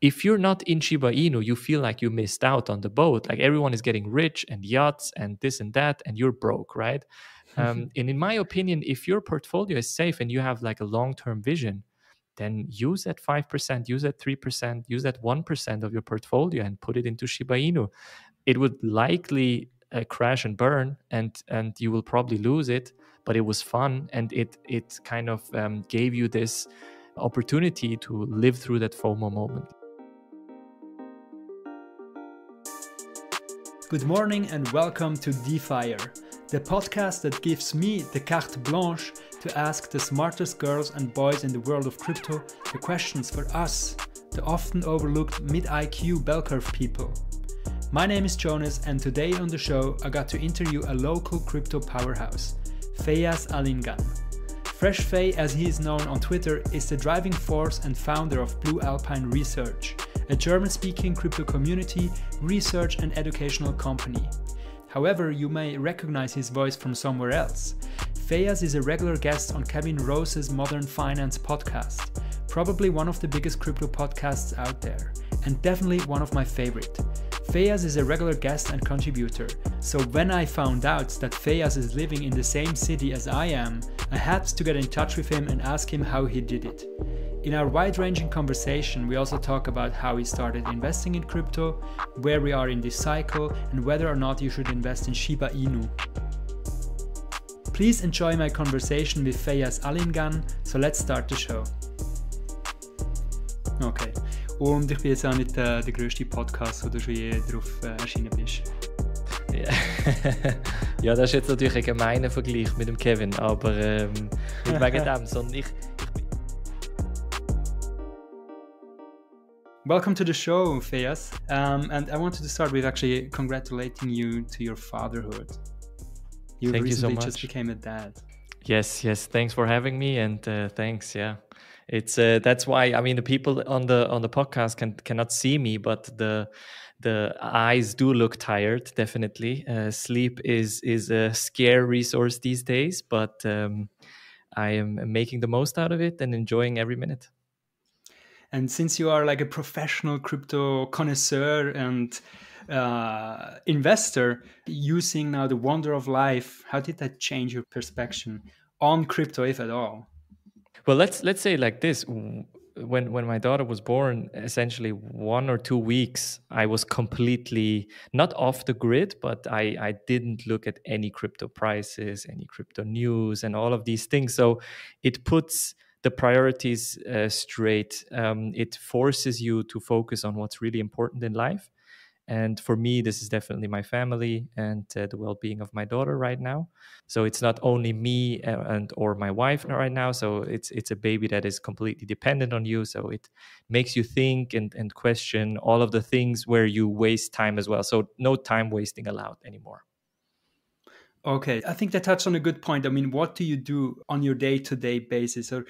if you're not in Shiba Inu, you feel like you missed out on the boat. Like everyone is getting rich and yachts and this and that, and you're broke, right? um, and in my opinion, if your portfolio is safe and you have like a long term vision, then use that 5%, use that 3%, use that 1% of your portfolio and put it into Shiba Inu. It would likely uh, crash and burn and and you will probably lose it, but it was fun and it it kind of um, gave you this opportunity to live through that FOMO moment. Good morning and welcome to DeFire, the podcast that gives me the carte blanche to ask the smartest girls and boys in the world of crypto the questions for us, the often overlooked mid IQ bell curve people. My name is Jonas, and today on the show, I got to interview a local crypto powerhouse, Feyyaz Alingan. Fresh Fey, as he is known on Twitter, is the driving force and founder of Blue Alpine Research, a German speaking crypto community, research, and educational company. However, you may recognize his voice from somewhere else. Feyyaz is a regular guest on Kevin Rose's Modern Finance podcast, probably one of the biggest crypto podcasts out there, and definitely one of my favorite. Feyyaz is a regular guest and contributor, so when I found out that Feyyaz is living in the same city as I am, I had to get in touch with him and ask him how he did it. In our wide ranging conversation, we also talk about how we started investing in crypto, where we are in this cycle, and whether or not you should invest in Shiba Inu. Please enjoy my conversation with Feyyaz Alingan, so let's start the show. Okay, und ich bin jetzt auch nicht äh, der größte Podcast, wo du schon je drauf äh, erschienen bist. Ja. ja, das ist jetzt natürlich ein gemeiner Vergleich mit dem Kevin, aber ähm, nicht wegen dem, sondern ich, Welcome to the show, Feyyaz. Um, and I wanted to start with actually congratulating you to your fatherhood. You Thank recently you so much. just became a dad. Yes, yes. Thanks for having me, and uh, thanks. Yeah, it's uh, that's why I mean the people on the on the podcast can cannot see me, but the the eyes do look tired. Definitely, uh, sleep is is a scare resource these days, but um, I am making the most out of it and enjoying every minute. And since you are like a professional crypto connoisseur and uh, investor, using now the wonder of life, how did that change your perspective on crypto, if at all? Well, let's let's say like this: when when my daughter was born, essentially one or two weeks, I was completely not off the grid, but I I didn't look at any crypto prices, any crypto news, and all of these things. So it puts the priorities uh, straight. Um, it forces you to focus on what's really important in life. And for me, this is definitely my family and uh, the well-being of my daughter right now. So it's not only me uh, and or my wife right now. So it's it's a baby that is completely dependent on you. So it makes you think and, and question all of the things where you waste time as well. So no time wasting allowed anymore. Okay, I think that touched on a good point. I mean, what do you do on your day to day basis? Or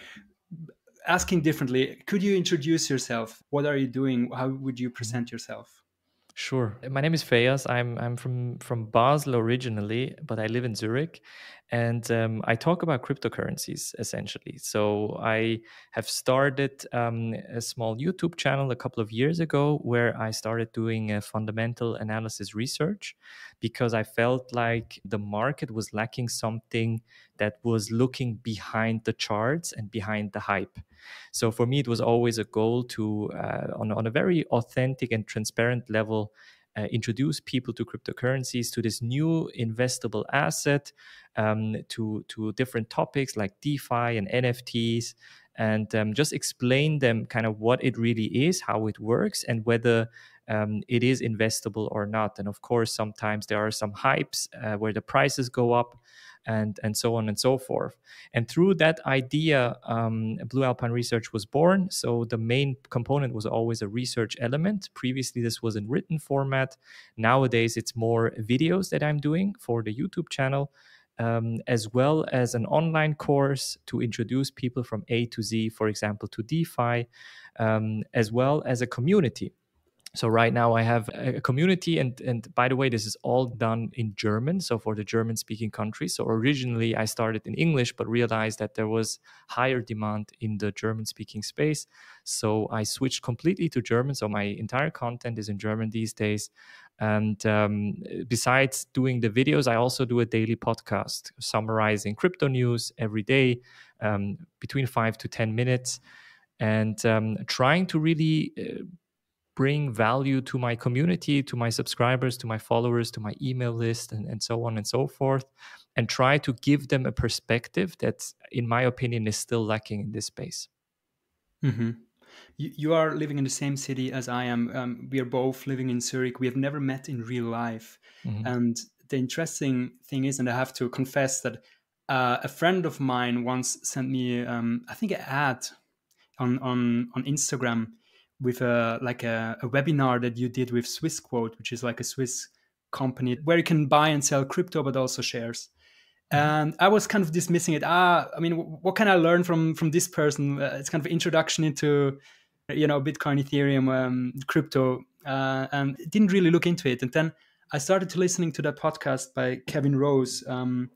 asking differently, could you introduce yourself? What are you doing? How would you present yourself? Sure. My name is Feyyaz. I'm I'm from from Basel originally, but I live in Zurich, and um, I talk about cryptocurrencies essentially. So I have started um, a small YouTube channel a couple of years ago where I started doing a fundamental analysis research because I felt like the market was lacking something that was looking behind the charts and behind the hype. So for me, it was always a goal to, uh, on, on a very authentic and transparent level, uh, introduce people to cryptocurrencies, to this new investable asset, um, to to different topics like DeFi and NFTs, and um, just explain them kind of what it really is, how it works, and whether um, it is investable or not. And of course, sometimes there are some hypes uh, where the prices go up and and so on and so forth. And through that idea, um, Blue Alpine Research was born. So the main component was always a research element. Previously, this was in written format. Nowadays, it's more videos that I'm doing for the YouTube channel. Um, as well as an online course to introduce people from A to Z, for example, to DeFi, um, as well as a community so right now i have a community and and by the way this is all done in german so for the german speaking countries so originally i started in english but realized that there was higher demand in the german speaking space. So i switched completely to german. So my entire content is in german these days. And um, besides doing the videos i also do a daily podcast summarizing crypto news every day um, between five to ten minutes. And um, trying to really uh, bring value to my community, to my subscribers, to my followers, to my email list, and, and so on and so forth, and try to give them a perspective that, in my opinion, is still lacking in this space. Mm-hmm. You, you, are living in the same city as I am. Um, we are both living in Zurich. We have never met in real life. Mm-hmm. And the interesting thing is, and I have to confess that uh, a friend of mine once sent me, um, I think, an ad on on on Instagram with a like a, a, webinar that you did with Swissquote, which is like a Swiss company where you can buy and sell crypto, but also shares. Mm-hmm. And I was kind of dismissing it. Ah, I mean, what can I learn from from this person? Uh, it's kind of introduction into, you know, Bitcoin, Ethereum, um, crypto, uh, and didn't really look into it. And then I started to listening to that podcast by Kevin Rose, um,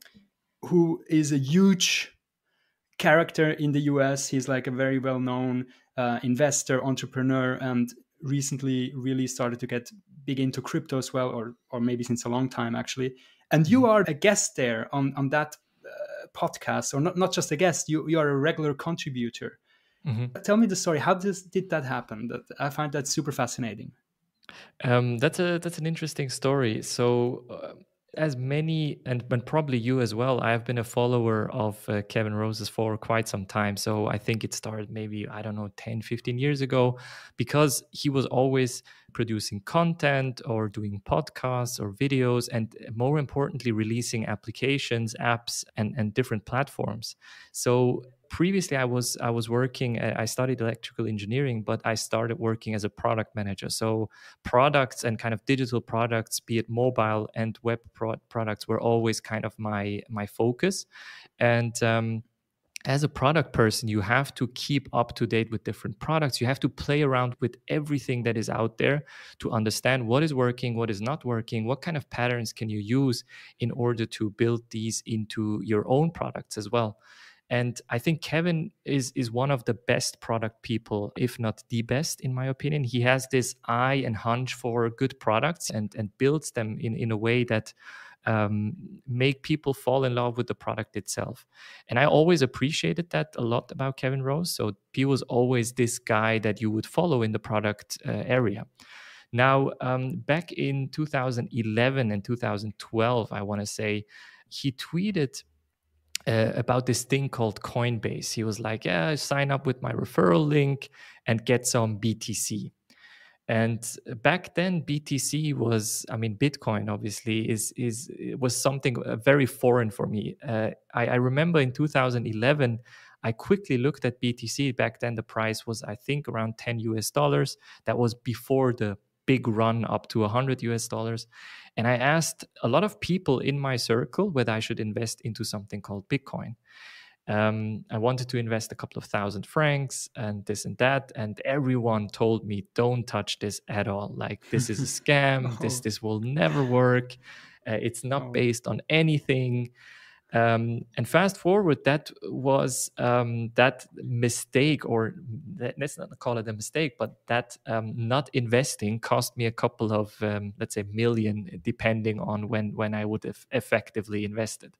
who is a huge character in the US. He's like a very well known uh, investor, entrepreneur, and recently really started to get big into crypto as well, or or maybe since a long time actually. And you mm-hmm. are a guest there on on that uh, podcast, or not not just a guest. You you are a regular contributor. Mm-hmm. Tell me the story. How does, did that happen? That I find that super fascinating. Um, that's a that's an interesting story. So. Uh, as many and, and probably you as well i have been a follower of uh, kevin Rose's for quite some time. So i think it started maybe i don't know 10 15 years ago because he was always producing content or doing podcasts or videos and more importantly releasing applications apps and, and different platforms. So previously i was i was working i studied electrical engineering but i started working as a product manager so products and kind of digital products be it mobile and web pro- products were always kind of my my focus and um, as a product person, you have to keep up to date with different products. You have to play around with everything that is out there to understand what is working, what is not working, what kind of patterns can you use in order to build these into your own products as well. And I think Kevin is is one of the best product people, if not the best, in my opinion. He has this eye and hunch for good products and and builds them in in a way that um, make people fall in love with the product itself. And I always appreciated that a lot about Kevin Rose. So he was always this guy that you would follow in the product uh, area. Now, um, back in 2011 and 2012, I want to say, he tweeted uh, about this thing called Coinbase. He was like, "Yeah, sign up with my referral link and get some BTC." And back then, BTC was, I mean, Bitcoin obviously is is was something uh, very foreign for me. Uh, I, I remember in 2011. I quickly looked at BTC. Back then, the price was, I think, around 10 US dollars. That was before the big run up to 100 US dollars. And I asked a lot of people in my circle whether I should invest into something called Bitcoin. Um, I wanted to invest a couple of thousand francs and this and that, and everyone told me, "Don't touch this at all. Like this is a scam. oh. This this will never work. Uh, it's not oh. based on anything." Um, and fast forward, that was um, that mistake, or let's not call it a mistake, but that um, not investing cost me a couple of, um, let's say, million, depending on when when I would have effectively invested.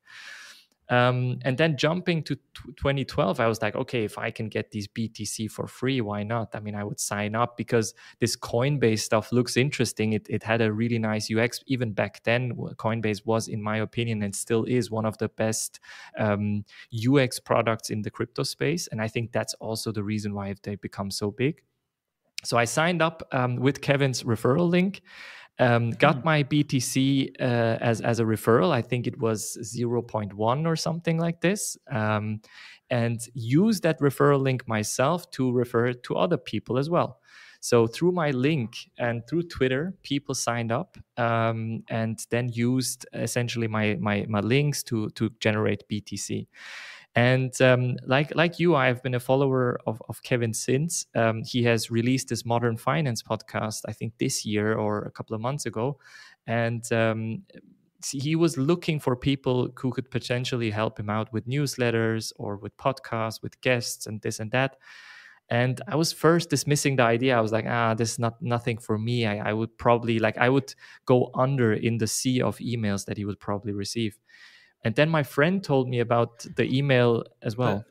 Um, and then jumping to t- 2012, I was like, okay, if I can get these BTC for free, why not? I mean, I would sign up because this Coinbase stuff looks interesting. It, it had a really nice UX. Even back then, Coinbase was, in my opinion, and still is one of the best um, UX products in the crypto space. And I think that's also the reason why they become so big. So I signed up um, with Kevin's referral link. Um, got hmm. my BTC uh, as as a referral. I think it was 0.1 or something like this, um, and use that referral link myself to refer it to other people as well. So through my link and through Twitter, people signed up um, and then used essentially my, my my links to to generate BTC. And um, like like you, I've been a follower of, of Kevin since. Um, he has released this Modern Finance podcast, I think this year or a couple of months ago, and um, he was looking for people who could potentially help him out with newsletters or with podcasts, with guests, and this and that. And I was first dismissing the idea. I was like, ah, this is not nothing for me. I, I would probably like I would go under in the sea of emails that he would probably receive. And then my friend told me about the email as well.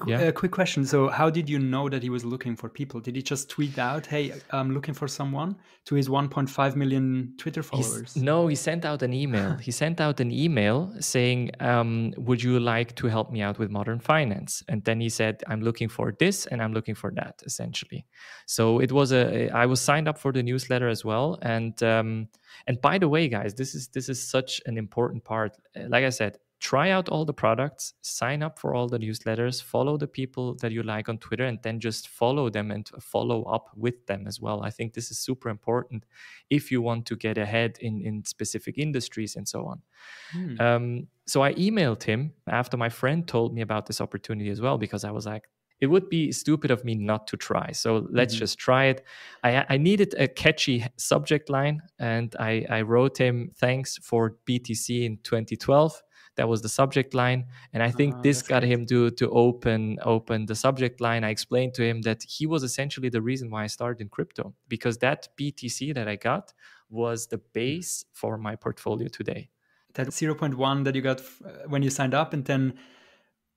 Uh, yeah. A quick question. So, how did you know that he was looking for people? Did he just tweet out, "Hey, I'm looking for someone" to his 1.5 million Twitter followers? He's, no, he sent out an email. he sent out an email saying, um, "Would you like to help me out with modern finance?" And then he said, "I'm looking for this and I'm looking for that." Essentially, so it was a. I was signed up for the newsletter as well, and um, and by the way, guys, this is this is such an important part. Like I said, try out all the products, sign up for all the newsletters, follow the people that you like on Twitter, and then just follow them and follow up with them as well. I think this is super important if you want to get ahead in, in specific industries and so on. Hmm. Um, so I emailed him after my friend told me about this opportunity as well, because I was like, it would be stupid of me not to try. So let's mm-hmm. just try it. I, I, needed a catchy subject line, and I, I wrote him thanks for BTC in 2012 that was the subject line and i think uh, this got him to to open open the subject line. I explained to him that he was essentially the reason why i started in crypto because that btc that i got was the base for my portfolio today. That 0.1 that you got uh, when you signed up and then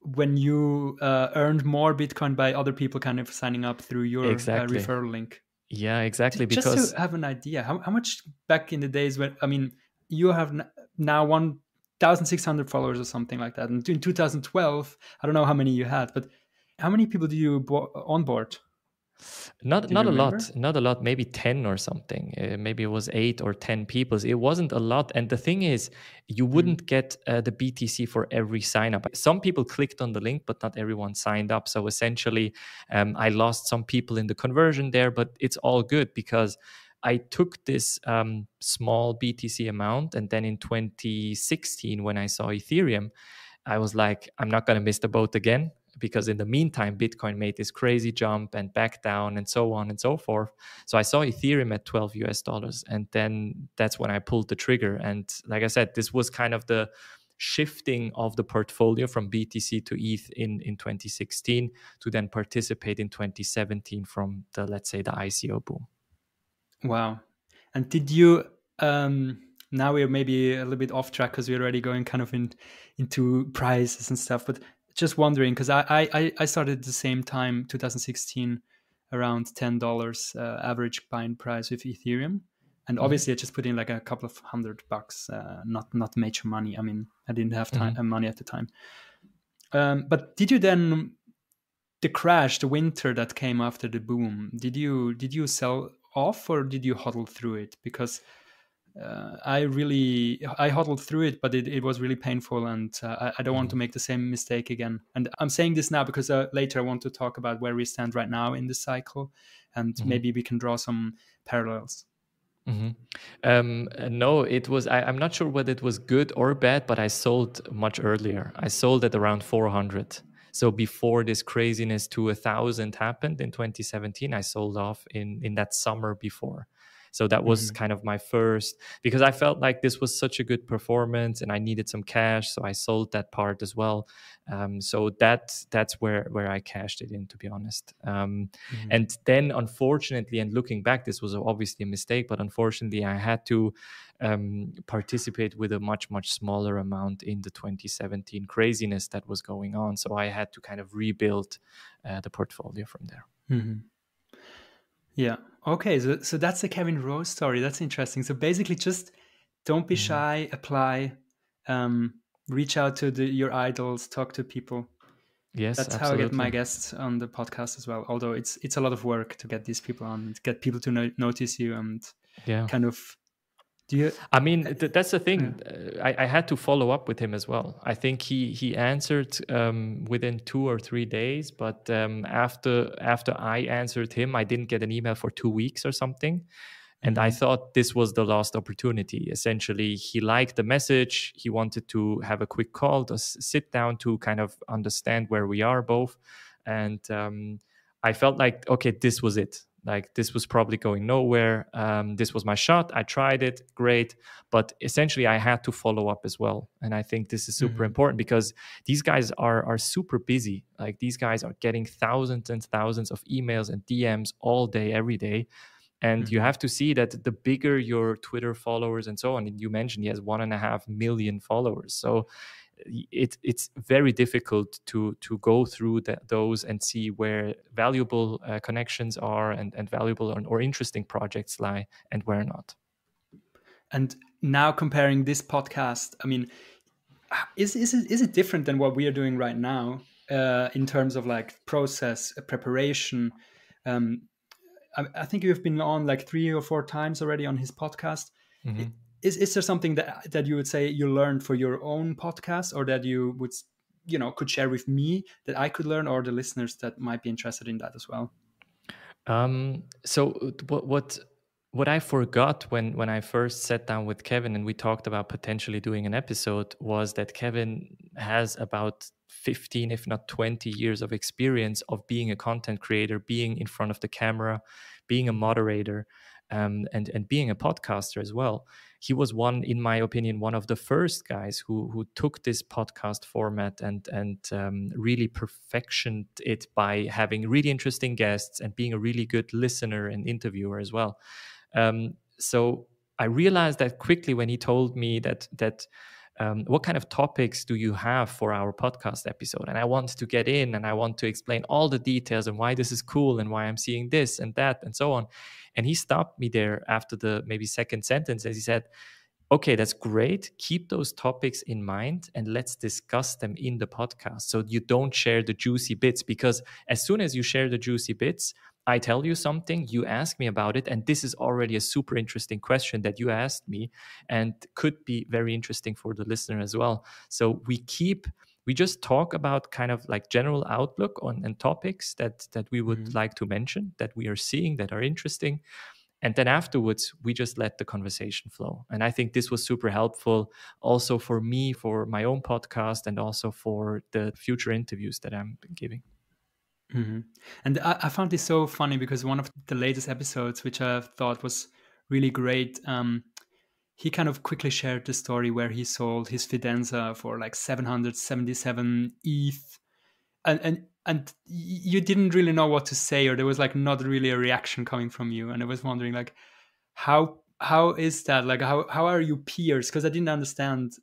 when you uh, earned more bitcoin by other people kind of signing up through your uh, exactly. uh, referral link. Yeah exactly just because to have an idea how, how much back in the days when i mean you have now one 1600 followers or something like that. And in 2012 i don't know how many you had but how many people do you bo- onboard? Not not a lot not a lot maybe 10 or something. Uh, maybe it was 8 or 10 people. It wasn't a lot. And the thing is you hmm. wouldn't mm. get uh, the btc for every sign up some people clicked on the link but not everyone signed up. So essentially um, i lost some people in the conversion there but it's all good because I took this um, small BTC amount, and then in 2016, when I saw Ethereum, I was like, I'm not going to miss the boat again because in the meantime, Bitcoin made this crazy jump and back down and so on and so forth. So I saw Ethereum at 12 US dollars, and then that's when I pulled the trigger. And like I said, this was kind of the shifting of the portfolio from BTC to ETH in, in 2016 to then participate in 2017 from the, let's say, the ICO boom. Wow. And did you um now we're maybe a little bit off track because we're already going kind of in into prices and stuff, but just wondering because I, I I started at the same time 2016 around ten dollars uh, average buying price with Ethereum. And mm-hmm. obviously, I just put in like a couple of hundred bucks, uh, not not major money. I mean, I didn't have time mm-hmm. Uh, money at the time. Um, but did you then the crash, the winter that came after the boom? Did you did you sell off or did you hodl through it? Because uh, I really I hodled through it, but it, it was really painful, and uh, I, I, don't want to mm-hmm. make the same mistake again. And I'm saying this now because uh, later I want to talk about where we stand right now in the cycle, and mm-hmm. maybe we can draw some parallels. Mm-hmm. Um, no, it was. I, am not sure whether it was good or bad, but I sold much earlier. I sold at around 400. So before this craziness to a thousand happened in 2017, I sold off in in that summer before. So that was mm-hmm. kind of my first because I felt like this was such a good performance and I needed some cash, so I sold that part as well. Um, so that that's where where I cashed it in, to be honest. Um, mm-hmm. And then, unfortunately, and looking back, this was obviously a mistake, but unfortunately, I had to um, participate with a much much smaller amount in the 2017 craziness that was going on. So I had to kind of rebuild uh, the portfolio from there. Mm-hmm. Yeah. Okay. So, so that's the Kevin Rose story. That's interesting. So basically, just don't be mm-hmm. shy. Apply. Um, reach out to the, your idols. Talk to people. Yes, that's absolutely. how I get my guests on the podcast as well. Although it's it's a lot of work to get these people on, get people to no- notice you and yeah. kind of Do you? I mean, th- that's the thing. Uh, I, I, had to follow up with him as well. I think he he answered um, within two or three days, but um, after after I answered him, I didn't get an email for two weeks or something. And mm-hmm. I thought this was the last opportunity. Essentially, he liked the message. He wanted to have a quick call to s- sit down to kind of understand where we are both. And um, I felt like, okay, this was it like this was probably going nowhere. Um, this was my shot. I tried it. Great. But essentially i had to follow up as well. And i think this is super mm-hmm. important because these guys are are super busy. Like these guys are getting thousands and thousands of emails and dms all day every day. And mm-hmm. you have to see that the bigger your twitter followers and so on and you mentioned he has one and a half million followers. So it, it's very difficult to to go through the, those and see where valuable uh, connections are and, and valuable or, or interesting projects lie and where not. And now comparing this podcast, I mean, is is it, is it different than what we are doing right now uh, in terms of like process uh, preparation? Um, I, I, think you've been on like three or four times already on his podcast. Mm-hmm is is there something that that you would say you learned for your own podcast or that you would you know could share with me that i could learn or the listeners that might be interested in that as well? Um so what what what I forgot when when I first sat down with Kevin and we talked about potentially doing an episode was that Kevin has about 15 if not 20 years of experience of being a content creator, being in front of the camera, being a moderator, um, and and being a podcaster as well he was one, in my opinion, one of the first guys who who took this podcast format and and um, really perfectioned it by having really interesting guests and being a really good listener and interviewer as well. Um, so I realized that quickly when he told me that that. Um, what kind of topics do you have for our podcast episode? And I want to get in and I want to explain all the details and why this is cool and why I'm seeing this and that and so on. And he stopped me there after the maybe second sentence as he said, okay, that's great. Keep those topics in mind and let's discuss them in the podcast so you don't share the juicy bits. Because as soon as you share the juicy bits, I tell you something, you ask me about it, and this is already a super interesting question that you asked me and could be very interesting for the listener as well. So we keep we just talk about kind of like general outlook on and topics that that we would mm-hmm. like to mention that we are seeing that are interesting and then afterwards we just let the conversation flow and i think this was super helpful also for me for my own podcast and also for the future interviews that i'm giving mm-hmm. and I, I, found this so funny because one of the latest episodes which i thought was really great um, he kind of quickly shared the story where he sold his Fidenza for like 777 ETH. And, and and you didn't really know what to say or there was like not really a reaction coming from you and i was wondering like how how is that like how, how are you peers because i didn't understand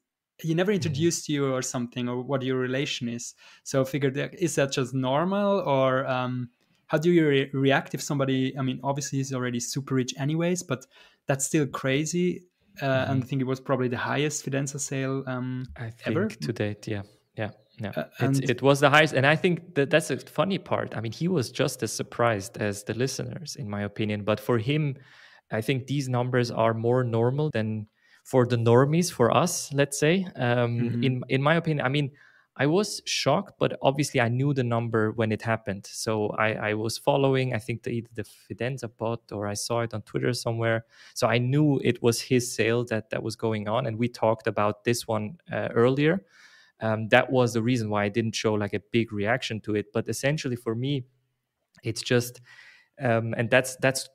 he never mm-hmm. introduced you or something or what your relation is so i figured is that just normal or um, how do you re- react if somebody i mean obviously he's already super rich anyways but that's still crazy uh, mm-hmm. and I think it was probably the highest Fidenza sale um, I think ever to date. Yeah, yeah, yeah. Uh, it, it was the highest, and I think that that's a funny part. I mean, he was just as surprised as the listeners, in my opinion. But for him, I think these numbers are more normal than for the normies, for us, let's say. Um, mm-hmm. In in my opinion, I mean I was shocked, but obviously I knew the number when it happened. So I, I was following, I think the, either the Fidenza bot or I saw it on Twitter somewhere. So I knew it was his sale that that was going on. And we talked about this one uh, earlier. Um, that was the reason why I didn't show like a big reaction to it. But essentially for me, it's just, um, and that's that's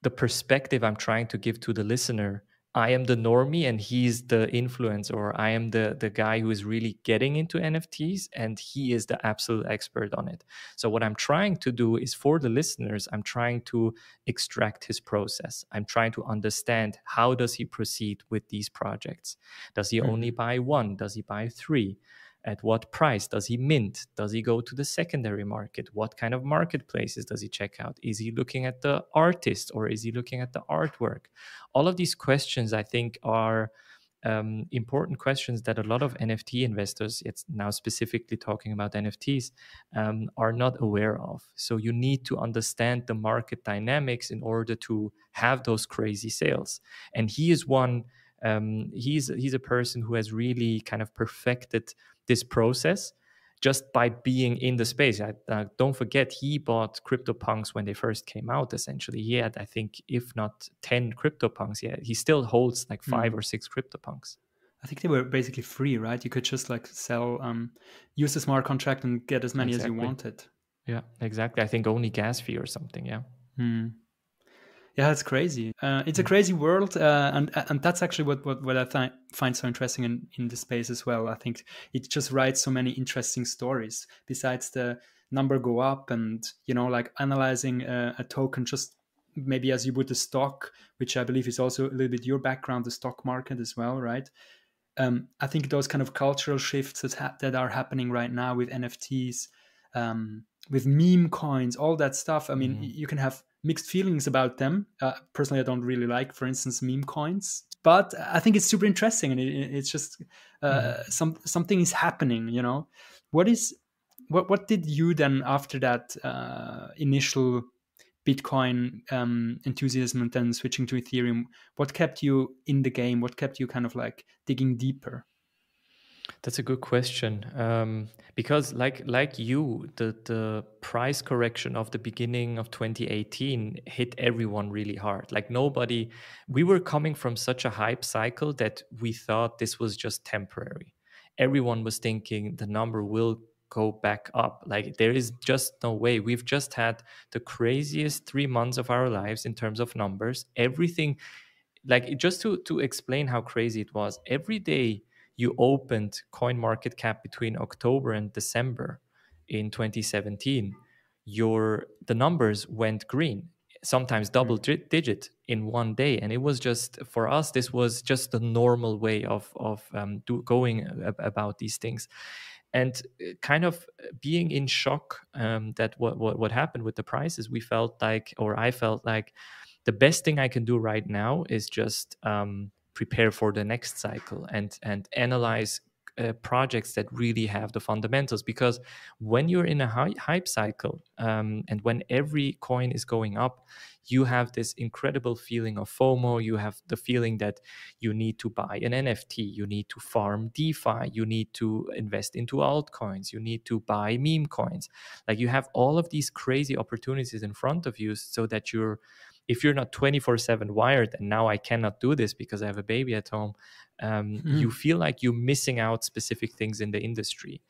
the perspective I'm trying to give to the listener I am the normie and he's the influencer, or I am the the guy who is really getting into NFTs and he is the absolute expert on it. So what I'm trying to do is for the listeners, I'm trying to extract his process. I'm trying to understand how does he proceed with these projects? Does he mm-hmm. only buy one? Does he buy three? At what price does he mint? Does he go to the secondary market? What kind of marketplaces does he check out? Is he looking at the artist or is he looking at the artwork? All of these questions, I think, are um, important questions that a lot of NFT investors, it's now specifically talking about NFTs, um, are not aware of. So you need to understand the market dynamics in order to have those crazy sales. And he is one. Um, he's he's a person who has really kind of perfected this process just by being in the space. I, uh, don't forget, he bought CryptoPunks when they first came out. Essentially, he had, I think, if not ten CryptoPunks, yeah, he still holds like five mm. or six CryptoPunks. I think they were basically free, right? You could just like sell, um, use the smart contract and get as many exactly. as you wanted. Yeah, exactly. I think only gas fee or something. Yeah. Hmm. Yeah, it's crazy. Uh, it's a crazy world, uh, and and that's actually what what, what I th- find so interesting in in the space as well. I think it just writes so many interesting stories. Besides the number go up, and you know, like analyzing a, a token just maybe as you would a stock, which I believe is also a little bit your background, the stock market as well, right? Um, I think those kind of cultural shifts that ha- that are happening right now with NFTs, um, with meme coins, all that stuff. I mean, mm. you can have mixed feelings about them. Uh, personally, I don't really like, for instance, meme coins, but I think it's super interesting, and it, it's just uh, mm-hmm. some something is happening. You know, what is what what did you then after that uh, initial Bitcoin um, enthusiasm and then switching to Ethereum? What kept you in the game? What kept you kind of like digging deeper? That's a good question um, because, like like you, the the price correction of the beginning of 2018 hit everyone really hard. Like nobody, we were coming from such a hype cycle that we thought this was just temporary. Everyone was thinking the number will go back up. Like there is just no way. We've just had the craziest three months of our lives in terms of numbers. Everything, like just to to explain how crazy it was. Every day you opened CoinMarketCap between october and december in 2017 your the numbers went green sometimes double mm. digit in one day and it was just for us this was just the normal way of of um, do, going about these things and uh, kind of being in shock um, that what, what what happened with the prices we felt like or i felt like the best thing i can do right now is just um, prepare for the next cycle and and analyze uh, projects that really have the fundamentals. Because when you're in a hype cycle um, and when every coin is going up you have this incredible feeling of fomo. You have the feeling that you need to buy an nft you need to farm defi. You need to invest into altcoins. You need to buy meme coins. Like you have all of these crazy opportunities in front of you so that you're if you're not 24 7 wired and now i cannot do this because i have a baby at home um, mm-hmm. you feel like you're missing out specific things in the industry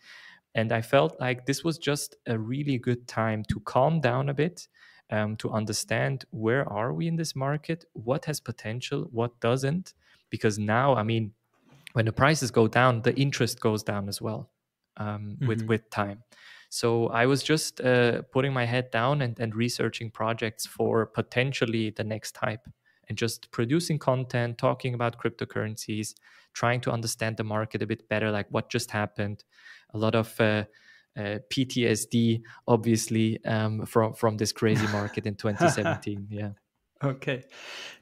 and i felt like this was just a really good time to calm down a bit um, to understand where are we in this market what has potential what doesn't because now i mean when the prices go down the interest goes down as well um, mm-hmm. with with time so I was just uh, putting my head down and, and researching projects for potentially the next hype and just producing content, talking about cryptocurrencies, trying to understand the market a bit better, like what just happened. A lot of uh, uh, PTSD, obviously, um, from from this crazy market in 2017. yeah. Okay,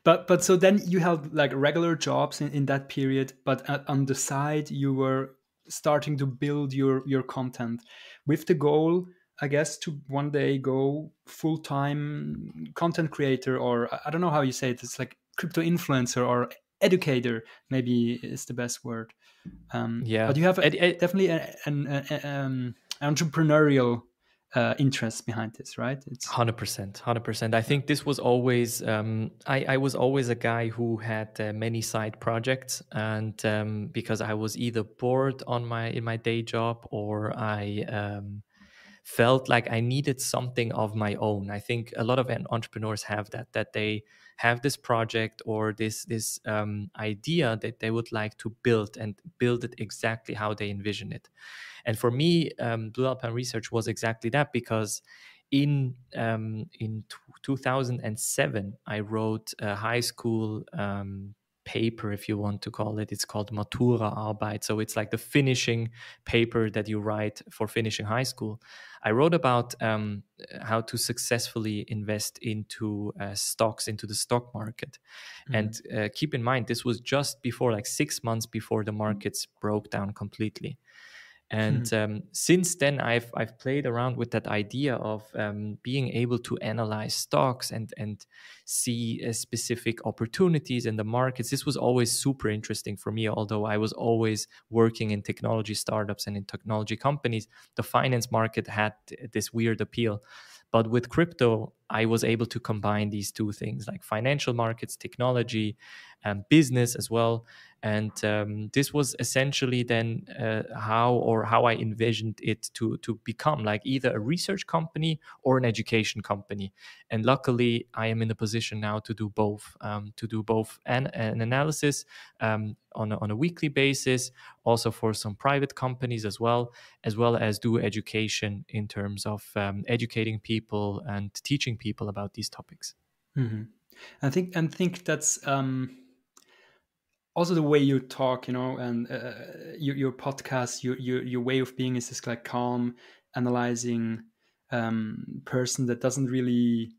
but but so then you held like regular jobs in, in that period, but on the side you were starting to build your your content with the goal i guess to one day go full-time content creator or i don't know how you say it it's like crypto influencer or educator maybe is the best word. Um, yeah. but you have ed- definitely an, an um, entrepreneurial uh, interest behind this, right? It's hundred percent, hundred percent. I think this was always. Um, I, I was always a guy who had uh, many side projects, and um, because I was either bored on my in my day job or I um, felt like I needed something of my own. I think a lot of entrepreneurs have that that they have this project or this this um, idea that they would like to build and build it exactly how they envision it. And for me, um, Blue Alpine Research was exactly that because in um, in t- 2007 I wrote a high school um, paper, if you want to call it. It's called Matura Arbeit. So it's like the finishing paper that you write for finishing high school. I wrote about um, how to successfully invest into uh, stocks, into the stock market. Mm-hmm. And uh, keep in mind, this was just before, like six months before the markets broke down completely. And mm-hmm. um, since then, I've I've played around with that idea of um, being able to analyze stocks and and see uh, specific opportunities in the markets. This was always super interesting for me. Although I was always working in technology startups and in technology companies, the finance market had this weird appeal. But with crypto, I was able to combine these two things, like financial markets, technology, and business as well and um, this was essentially then uh, how or how I envisioned it to to become like either a research company or an education company. And luckily, I am in a position now to do both, um, to do both an, an analysis um, on a, on a weekly basis, also for some private companies as well, as well as do education in terms of um, educating people and teaching people about these topics. Mm-hmm. I think and think that's um, also the way you talk, you know, and uh, your, your podcast, your, your your way of being is this like calm, analyzing um, person that doesn't really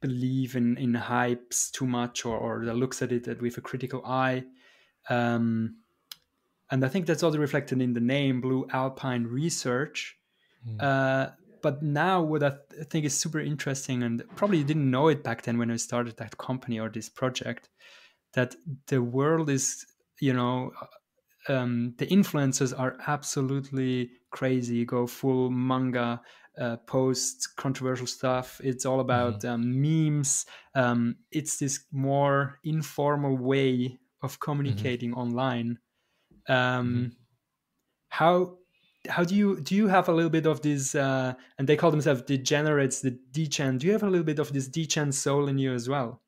believe in in hypes too much or, or that looks at it with a critical eye. Um, and I think that's also reflected in the name Blue Alpine Research. Mm. Uh, but now what I th- think is super interesting and probably you didn't know it back then when I started that company or this project that the world is you know um, the influencers are absolutely crazy go full manga uh, post controversial stuff it's all about mm-hmm. um, memes um, it's this more informal way of communicating mm-hmm. online um, mm-hmm. how how do you do you have a little bit of this uh, and they call themselves degenerates the degen do you have a little bit of this degen soul in you as well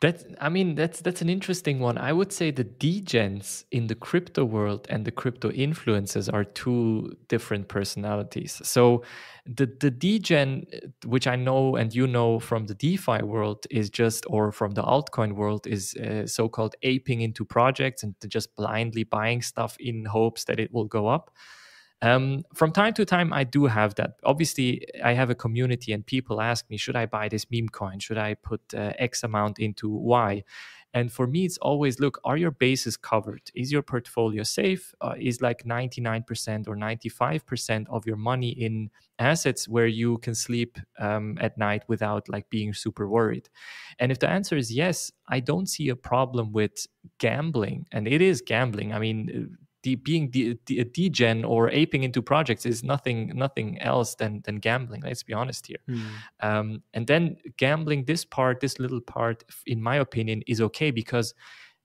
that's, I mean, that's that's an interesting one. I would say the degens in the crypto world and the crypto influencers are two different personalities. So, the the degen, which I know and you know from the DeFi world, is just or from the altcoin world, is uh, so-called aping into projects and just blindly buying stuff in hopes that it will go up. Um, from time to time, I do have that. Obviously, I have a community, and people ask me, should I buy this meme coin? Should I put uh, X amount into Y? And for me, it's always look, are your bases covered? Is your portfolio safe? Uh, is like 99% or 95% of your money in assets where you can sleep um, at night without like being super worried? And if the answer is yes, I don't see a problem with gambling. And it is gambling. I mean, the, being the, the, a degen or aping into projects is nothing nothing else than than gambling. Let's be honest here. Mm. Um, and then gambling, this part, this little part, in my opinion, is okay because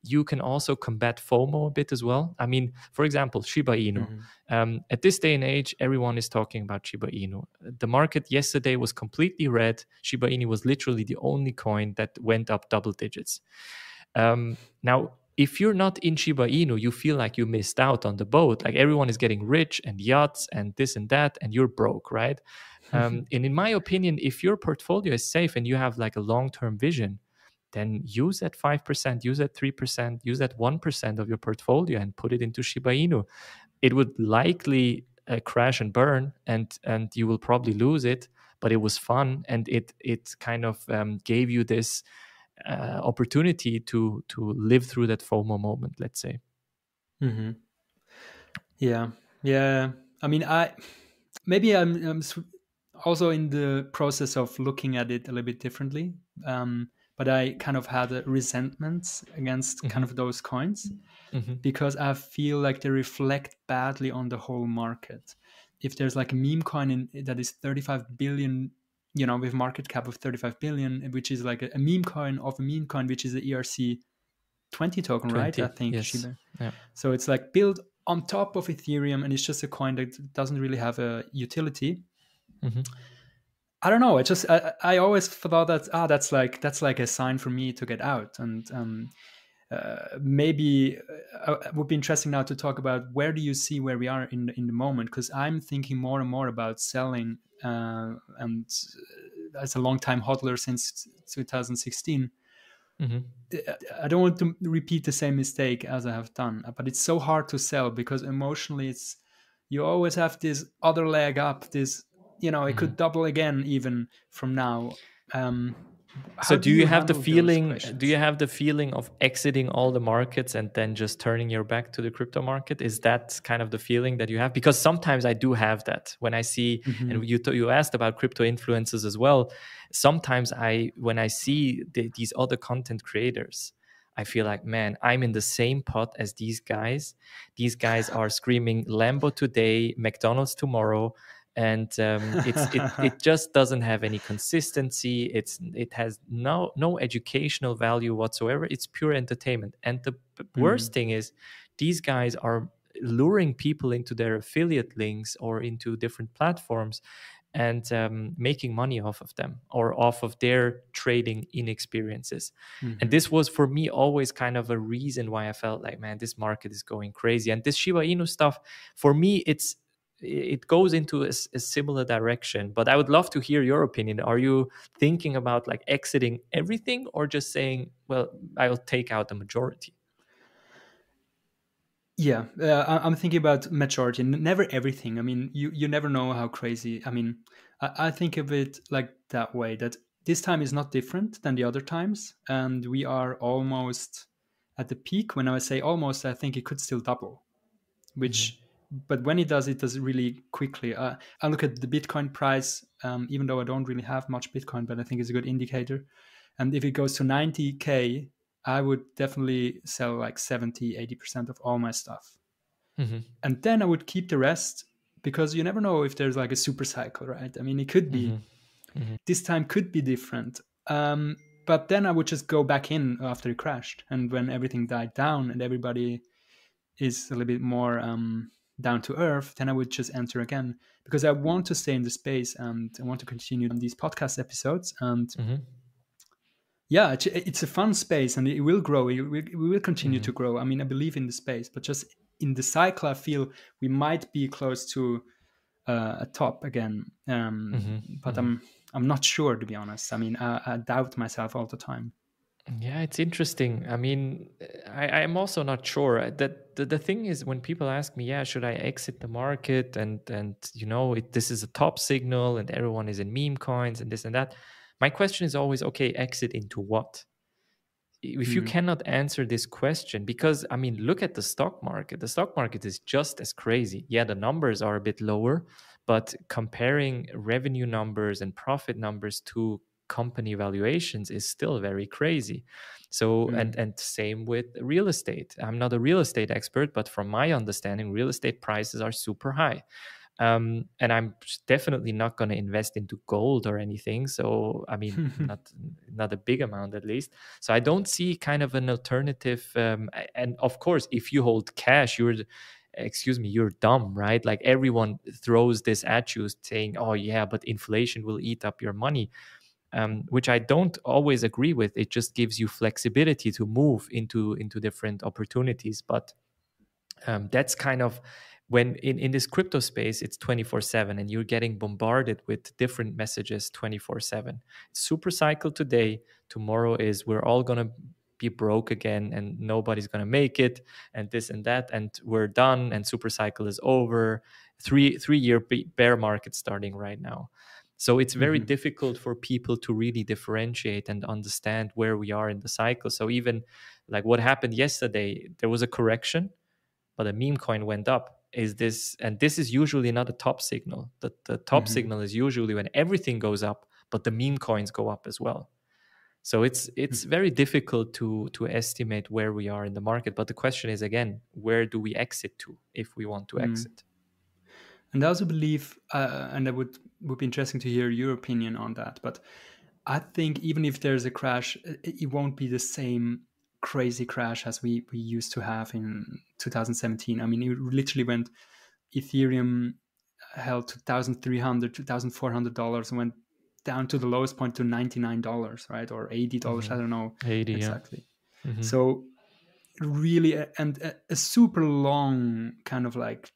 you can also combat FOMO a bit as well. I mean, for example, Shiba Inu. Mm-hmm. Um, at this day and age, everyone is talking about Shiba Inu. The market yesterday was completely red. Shiba Inu was literally the only coin that went up double digits. Um, now, if you're not in Shiba Inu, you feel like you missed out on the boat. Like everyone is getting rich and yachts and this and that, and you're broke, right? um, and in my opinion, if your portfolio is safe and you have like a long term vision, then use that 5%, use that 3%, use that 1% of your portfolio and put it into Shiba Inu. It would likely uh, crash and burn and and you will probably lose it, but it was fun and it it kind of um, gave you this uh, opportunity to to live through that FOMO moment. Let's say. Mm-hmm. Yeah, yeah. I mean, I maybe I'm, I'm also in the process of looking at it a little bit differently. Um, but I kind of had a resentment against mm-hmm. kind of those coins mm-hmm. because I feel like they reflect badly on the whole market. If there's like a meme coin in, that is 35 billion you know, with market cap of 35 billion, which is like a, a meme coin of a meme coin, which is the ERC 20 token, 20, right? I think. Yes. Yeah. So it's like built on top of Ethereum, and it's just a coin that doesn't really have a utility. Mm-hmm. I don't know. I just I, I always thought that ah that's like that's like a sign for me to get out, and um, uh, maybe uh, uh it would be interesting now to talk about where do you see where we are in in the moment because I'm thinking more and more about selling uh, and as a long time hodler since 2016 mm-hmm. I don't want to repeat the same mistake as I have done, but it's so hard to sell because emotionally, it's you always have this other leg up. This you know, it mm-hmm. could double again even from now. Um, so do, do you, you have the feeling do you have the feeling of exiting all the markets and then just turning your back to the crypto market is that kind of the feeling that you have because sometimes i do have that when i see mm-hmm. and you you asked about crypto influences as well sometimes i when i see the, these other content creators I feel like, man, I'm in the same pot as these guys. These guys are screaming Lambo today, McDonald's tomorrow and um, it's it, it just doesn't have any consistency it's it has no no educational value whatsoever it's pure entertainment and the mm. worst thing is these guys are luring people into their affiliate links or into different platforms and um, making money off of them or off of their trading inexperiences. Mm-hmm. And this was for me always kind of a reason why I felt like, man, this market is going crazy. And this Shiba Inu stuff, for me, it's it goes into a, a, similar direction but i would love to hear your opinion. Are you thinking about like exiting everything or just saying well i'll take out the majority yeah uh, i'm thinking about majority never everything. I mean you you never know how crazy i mean I, I think of it like that way that this time is not different than the other times and we are almost at the peak. When i say almost i think it could still double which mm-hmm but when it does, it does really quickly. Uh, I look at the Bitcoin price, um, even though I don't really have much Bitcoin, but I think it's a good indicator. And if it goes to 90K, I would definitely sell like 70, 80% of all my stuff. Mm-hmm. And then I would keep the rest because you never know if there's like a super cycle, right? I mean, it could be. Mm-hmm. Mm-hmm. This time could be different. Um, but then I would just go back in after it crashed. And when everything died down and everybody is a little bit more um, down to earth, then I would just enter again because I want to stay in the space and I want to continue on these podcast episodes. And mm-hmm. yeah, it's a fun space and it will grow. We will continue mm-hmm. to grow. I mean, I believe in the space, but just in the cycle, I feel we might be close to uh, a top again. Um, mm-hmm. But I'm mm-hmm. I'm not sure to be honest. I mean, I, I doubt myself all the time. Yeah, it's interesting. I mean, I, I'm also not sure. That the, the thing is, when people ask me, "Yeah, should I exit the market?" and and you know, it, this is a top signal, and everyone is in meme coins and this and that. My question is always, okay, exit into what? If mm. you cannot answer this question, because I mean, look at the stock market. The stock market is just as crazy. Yeah, the numbers are a bit lower, but comparing revenue numbers and profit numbers to company valuations is still very crazy. So mm. and and same with real estate. I'm not a real estate expert but from my understanding real estate prices are super high. Um, and i'm definitely not going to invest into gold or anything. So i mean not not a big amount at least. So i don't see kind of an alternative um, and of course if you hold cash you're excuse me you're dumb right? Like everyone throws this at you saying oh yeah but inflation will eat up your money um, which I don't always agree with. It just gives you flexibility to move into into different opportunities. But um, that's kind of when in, in this crypto space, it's 24 7 and you're getting bombarded with different messages 24 7. Super cycle today. Tomorrow is we're all going to be broke again and nobody's going to make it and this and that and we're done and super cycle is over three three year bear market starting right now so it's very mm-hmm. difficult for people to really differentiate and understand where we are in the cycle. So even like what happened yesterday, there was a correction, but a meme coin went up. Is this and this is usually not a top signal. The the top mm-hmm. signal is usually when everything goes up, but the meme coins go up as well. So it's it's mm-hmm. very difficult to to estimate where we are in the market. But the question is again, where do we exit to if we want to mm-hmm. exit? And I also believe, uh, and that would would be interesting to hear your opinion on that. But I think even if there's a crash, it, it won't be the same crazy crash as we we used to have in 2017. I mean, it literally went Ethereum held to 1300 2400 dollars and went down to the lowest point to 99 dollars right or 80 dollars mm-hmm. i don't know 80 exactly yeah. mm-hmm. so really and a, a, super long kind of like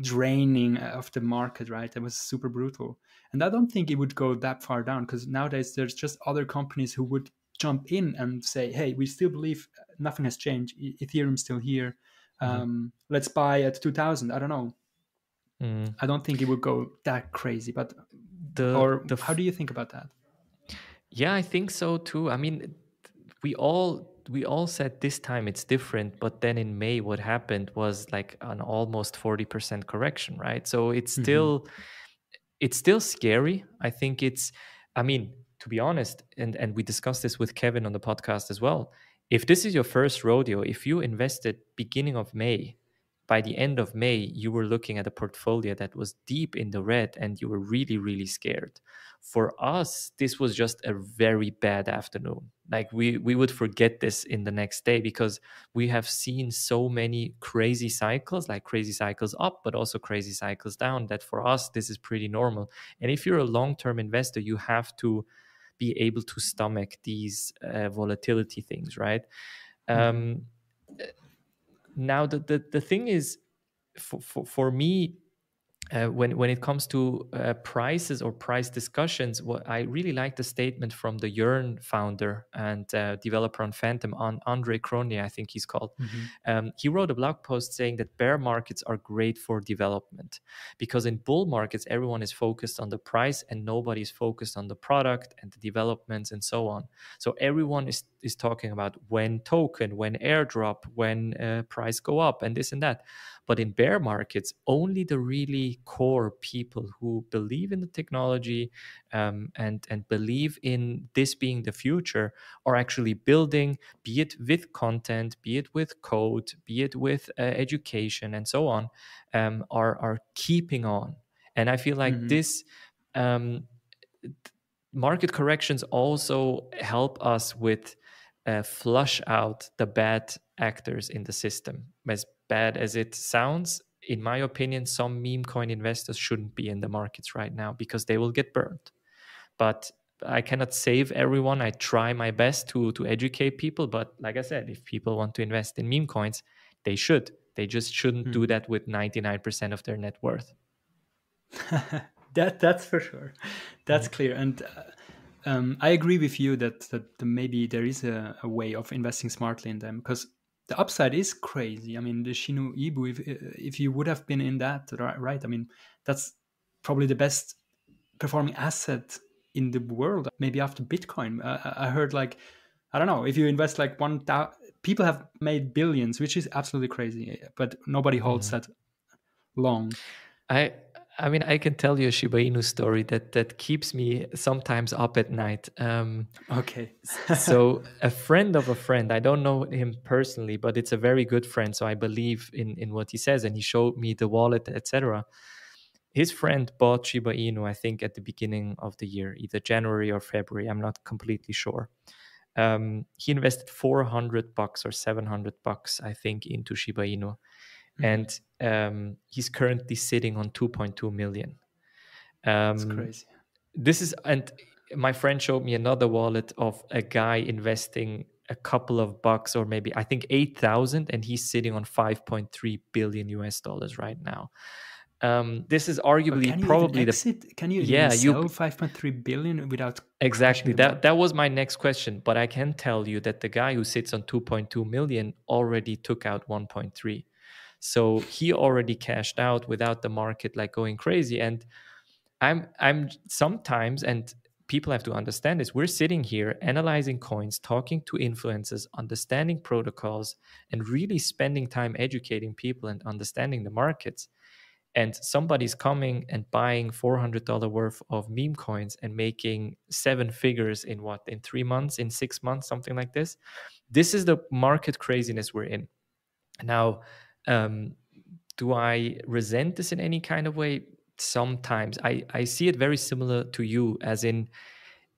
draining of the market, right? It was super brutal. And I don't think it would go that far down because nowadays there's just other companies who would jump in and say, "Hey, we still believe nothing has changed. Ethereum's still here. Mm-hmm. Um, let's buy at 2000." I don't know. Mm. I don't think it would go that crazy, but the, or the f- how do you think about that? Yeah, I think so too. I mean, we all we all said this time it's different, but then in May, what happened was like an almost forty percent correction, right? So it's mm-hmm. still mm-hmm. it's still scary. I think it's. I mean, to be honest, and and we discussed this with Kevin on the podcast as well. If this is your first rodeo, if you invested beginning of May by the end of May, you were looking at a portfolio that was deep in the red and you were really, really scared. For us, this was just a very bad afternoon. Like we, we would forget this in the next day because we have seen so many crazy cycles, like crazy cycles up, but also crazy cycles down, that for us, this is pretty normal. And if you're a long term investor, you have to be able to stomach these uh, volatility things, right? Mm-hmm. Um, now the, the the thing is for for, for me uh, when when it comes to uh, prices or price discussions, what I really like the statement from the Yearn founder and uh, developer on Fantom, on Andre Cronje, I think he's called. Mm-hmm. Um, he wrote a blog post saying that bear markets are great for development because in bull markets everyone is focused on the price and nobody is focused on the product and the developments and so on. So everyone is is talking about when token, when airdrop, when uh, price go up, and this and that. But in bear markets, only the really core people who believe in the technology um, and and believe in this being the future are actually building, be it with content, be it with code, be it with uh, education, and so on, um, are are keeping on. And I feel like mm-hmm. this. Um, market corrections also help us with uh, flush out the bad actors in the system as bad as it sounds, in my opinion, some meme coin investors shouldn't be in the markets right now because they will get burned. But I cannot save everyone. I try my best to to educate people, but like I said, if people want to invest in meme coins, they should. They just shouldn't mm. do hmm. that with 99% of their net worth. that that's for sure. That's mm. clear. And uh, um, I agree with you that that maybe there is a, a way of investing smartly in them because the upside is crazy. I mean, the Shinu Ibu, if if you would have been in that, right? I mean, that's probably the best performing asset in the world. Maybe after Bitcoin, uh, I heard like, I don't know, if you invest like one thousand, people have made billions, which is absolutely crazy, but nobody holds mm-hmm. that long. I I mean, I can tell you a Shiba Inu story that that keeps me sometimes up at night. Um, okay. so a friend of a friend, I don't know him personally, but it's a very good friend. So I believe in in what he says, and he showed me the wallet, etc. His friend bought Shiba Inu, I think, at the beginning of the year, either January or February. I'm not completely sure. Um, he invested 400 bucks or 700 bucks, I think, into Shiba Inu mm-hmm. and um, he's currently sitting on 2.2 million. Um, That's crazy. This is, and my friend showed me another wallet of a guy investing a couple of bucks or maybe I think 8,000 and he's sitting on 5.3 billion US dollars right now. Um, this is arguably probably the can you yeah you 5.3 billion without exactly that that was my next question but i can tell you that the guy who sits on 2.2 million already took out 1.3 so he already cashed out without the market like going crazy. And I'm I'm sometimes and people have to understand this. We're sitting here analyzing coins, talking to influencers, understanding protocols, and really spending time educating people and understanding the markets. And somebody's coming and buying $400 worth of meme coins and making seven figures in what, in three months, in six months, something like this. This is the market craziness we're in. Now, um, do I resent this in any kind of way? Sometimes I, I see it very similar to you, as in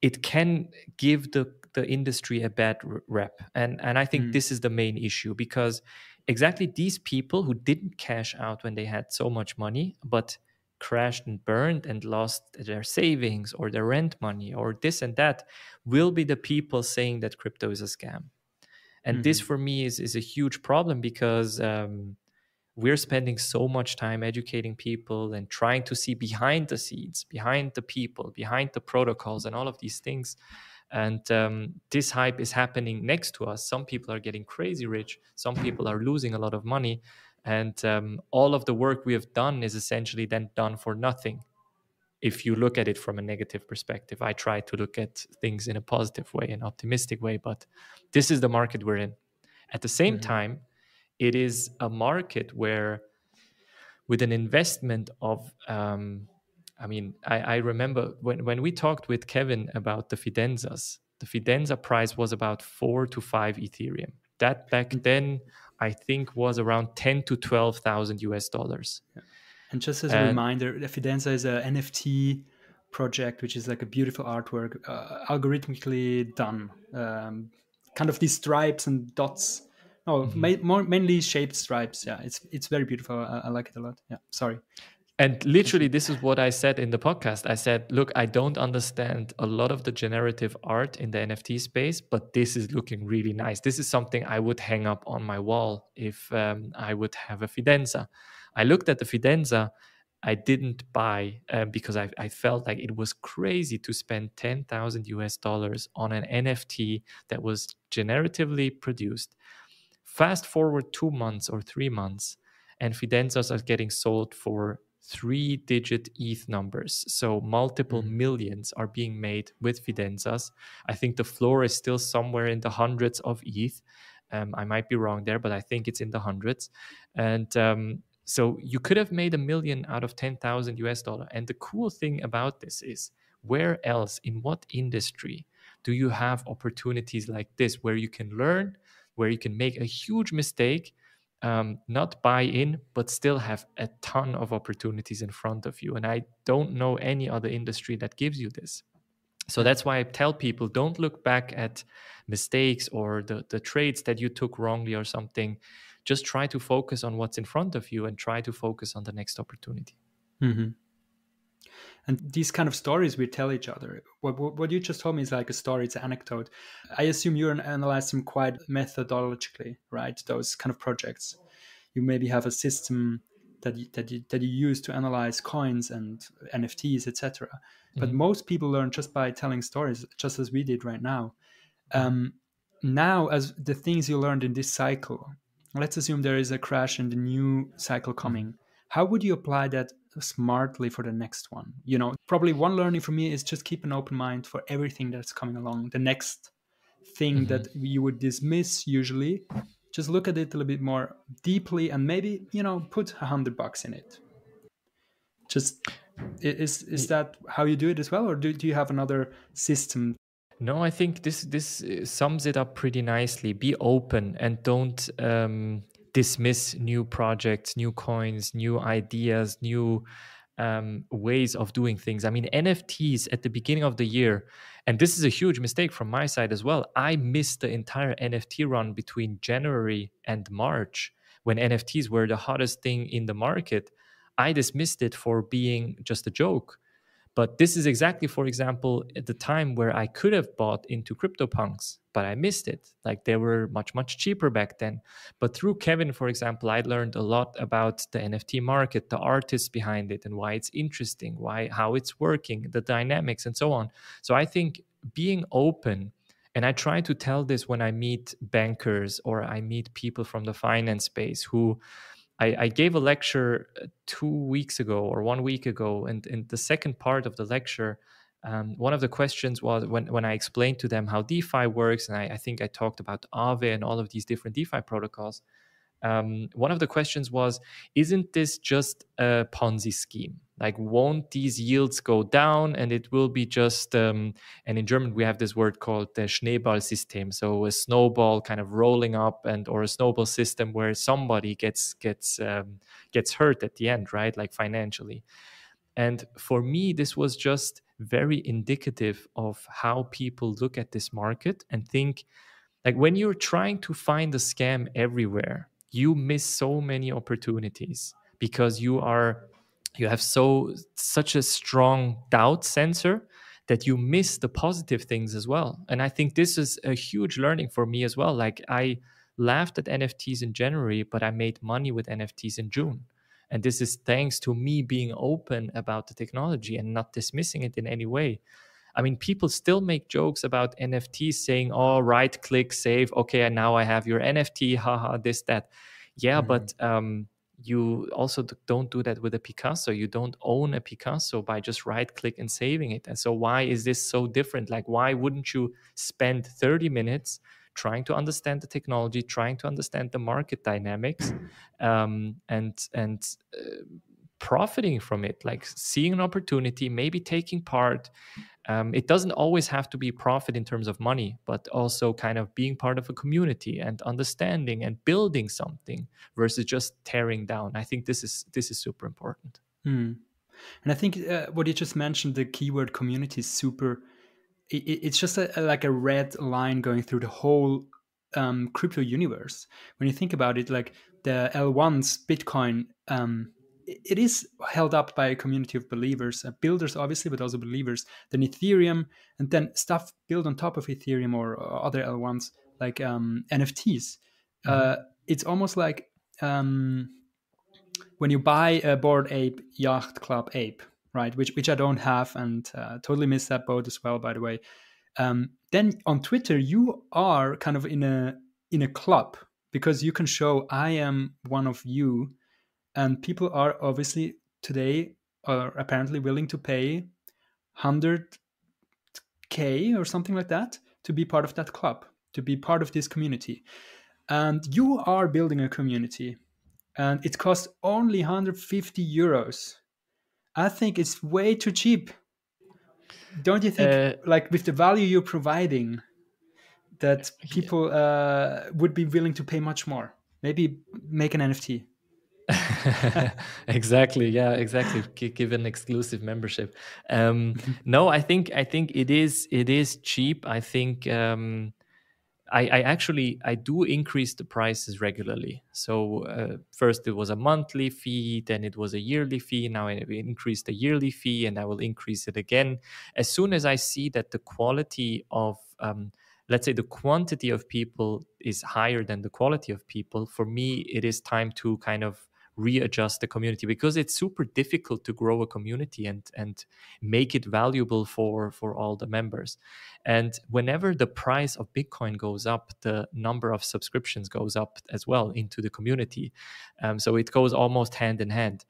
it can give the, the industry a bad rep. And, and I think mm. this is the main issue because exactly these people who didn't cash out when they had so much money, but crashed and burned and lost their savings or their rent money or this and that will be the people saying that crypto is a scam and mm-hmm. this for me is is a huge problem because um, we're spending so much time educating people and trying to see behind the scenes behind the people behind the protocols and all of these things And um, this hype is happening next to us. Some people are getting crazy rich, some people are losing a lot of money. And um, all of the work we have done is essentially then done for nothing. If you look at it from a negative perspective, I try to look at things in a positive way, an optimistic way, but this is the market we're in. At the same mm-hmm. time, it is a market where, with an investment of um, I mean, I, I remember when, when we talked with Kevin about the Fidenzas, the Fidenza price was about four to five Ethereum. That back mm. then, I think, was around ten to twelve thousand US dollars. Yeah. And just as a reminder, the Fidenza is an NFT project, which is like a beautiful artwork, uh, algorithmically done. Um, kind of these stripes and dots. No, mm-hmm. ma- more mainly shaped stripes. Yeah, it's it's very beautiful. I, I like it a lot. Yeah, sorry. And literally, this is what I said in the podcast. I said, look, I don't understand a lot of the generative art in the NFT space, but this is looking really nice. This is something I would hang up on my wall if um, I would have a Fidenza. I looked at the Fidenza. I didn't buy um, because I, I felt like it was crazy to spend 10,000 US dollars on an NFT that was generatively produced. Fast forward two months or three months, and Fidenzas are getting sold for three digit ETH numbers. So multiple mm-hmm. millions are being made with Fidenzas. I think the floor is still somewhere in the hundreds of ETH. Um, I might be wrong there, but I think it's in the hundreds. And um, so you could have made a million out of 10,000 US dollar. And the cool thing about this is where else, in what industry, do you have opportunities like this where you can learn, where you can make a huge mistake um, not buy in, but still have a ton of opportunities in front of you. And I don't know any other industry that gives you this. So that's why I tell people don't look back at mistakes or the, the trades that you took wrongly or something. Just try to focus on what's in front of you and try to focus on the next opportunity. Mm-hmm and these kind of stories we tell each other. What, what you just told me is like a story it's an anecdote. I assume you're analyzing quite methodologically right? Those kind of projects. You maybe have a system that you, that you, that you use to analyze coins and nfts etc but mm-hmm. most people learn just by telling stories just as we did right now. Um, now as the things you learned in this cycle let's assume there is a crash in the new cycle coming. How would you apply that smartly for the next one. You know, probably one learning for me is just keep an open mind for everything that's coming along. The next thing mm-hmm. that you would dismiss usually, just look at it a little bit more deeply and maybe, you know, put a hundred bucks in it. Just is is that how you do it as well, or do, do you have another system no, I think this this uh, sums it up pretty nicely. Be open and don't um, dismiss new projects, new coins, new ideas, new um, ways of doing things. I mean, NFTs at the beginning of the year, and this is a huge mistake from my side as well. I missed the entire NFT run between January and March when NFTs were the hottest thing in the market. I dismissed it for being just a joke. But this is exactly, for example, at the time where I could have bought into CryptoPunks, but I missed it. Like they were much, much cheaper back then. But through Kevin, for example, I learned a lot about the NFT market, the artists behind it, and why it's interesting, why how it's working, the dynamics, and so on. So I think being open and I try to tell this when I meet bankers or I meet people from the finance space who I, I, gave a lecture uh, two weeks ago or one week ago, and in the second part of the lecture, um, one of the questions was when, when I explained to them how DeFi works, and I, I think I talked about Aave and all of these different DeFi protocols. Um, one of the questions was, isn't this just a Ponzi scheme? like won't these yields go down and it will be just um, and in german we have this word called the schneeball system so a snowball kind of rolling up and or a snowball system where somebody gets gets um, gets hurt at the end right? Like financially. And for me this was just very indicative of how people look at this market and think like when you're trying to find a scam everywhere you miss so many opportunities because you are you have so such a strong doubt sensor that you miss the positive things as well. And i think this is a huge learning for me as well. Like i laughed at nfts in january but i made money with nfts in june. And this is thanks to me being open about the technology and not dismissing it in any way I mean, people still make jokes about NFTs saying, oh, right click, save. Okay, and now I have your NFT, haha, this, that. Yeah, mm-hmm. but um, you also don't do that with a Picasso. You don't own a Picasso by just right click and saving it. And so, why is this so different? Like, why wouldn't you spend 30 minutes trying to understand the technology, trying to understand the market dynamics, um, and and uh, profiting from it, like seeing an opportunity, maybe taking part. Um, it doesn't always have to be profit in terms of money, but also kind of being part of a community and understanding and building something versus just tearing down. I think this is this is super important. Hmm. And I think uh, what you just mentioned, the keyword community, is super it, it's just a, a, like a red line going through the whole um, crypto universe. When you think about it, like the L1's Bitcoin, um, it, is held up by a community of believers, uh, builders obviously, but also believers. Then Ethereum, and then stuff built on top of Ethereum or, or other L1s like um, NFTs. Mm-hmm. Uh, it's almost like um, when you buy a Bored Ape Yacht Club ape right? Which which I don't have, and uh, totally missed that boat as well, by the way. Um, then on Twitter, you are kind of in a in a club because you can show I am one of you, and people are obviously today are apparently willing to pay hundred k or something like that to be part of that club, to be part of this community. And you are building a community, and it costs only 150 euros I think it's way too cheap. Don't you think, uh, like with the value you're providing, that people uh, would be willing to pay much more? Maybe make an NFT. exactly yeah exactly give an exclusive membership um, no i think i think it is it is cheap i think um, I, I, actually I do increase the prices regularly. So uh, first it was a monthly fee, then it was a yearly fee. Now I increased the yearly fee, and I will increase it again as soon as I see that the quality of um, let's say the quantity of people is higher than the quality of people. For me, it is time to kind of readjust the community because it's super difficult to grow a community and and make it valuable for for all the members. And whenever the price of bitcoin goes up the number of subscriptions goes up as well into the community. Um, so it goes almost hand in hand.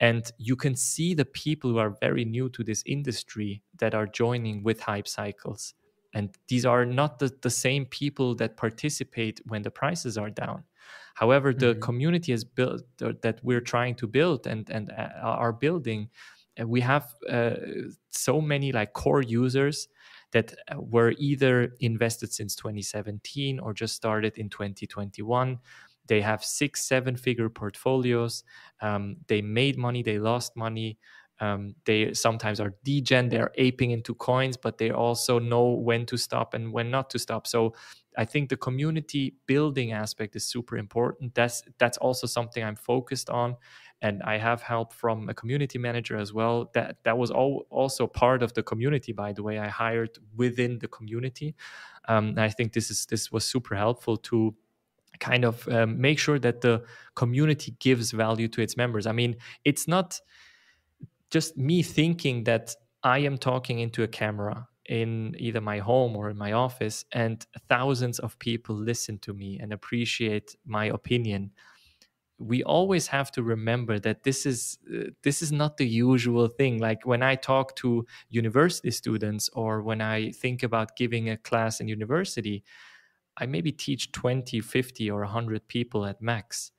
And you can see the people who are very new to this industry that are joining with hype cycles. And these are not the, the same people that participate when the prices are down However, the mm-hmm. community is built that we're trying to build and and uh, are building. Uh, we have uh, so many like core users that uh, were either invested since 2017 or just started in 2021 they have six seven figure portfolios um, they made money they lost money um, they sometimes are degen they're aping into coins but they also know when to stop and when not to stop so i think the community building aspect is super important. That's that's also something i'm focused on and i have help from a community manager as well. That that was all, also part of the community by the way i hired within the community. Um, i think this is this was super helpful to kind of um, make sure that the community gives value to its members. I mean it's not just me thinking that I am talking into a camera in either my home or in my office and thousands of people listen to me and appreciate my opinion. We always have to remember that this is uh, this is not the usual thing. Like when i talk to university students or when i think about giving a class in university i maybe teach 20 50 or 100 people at max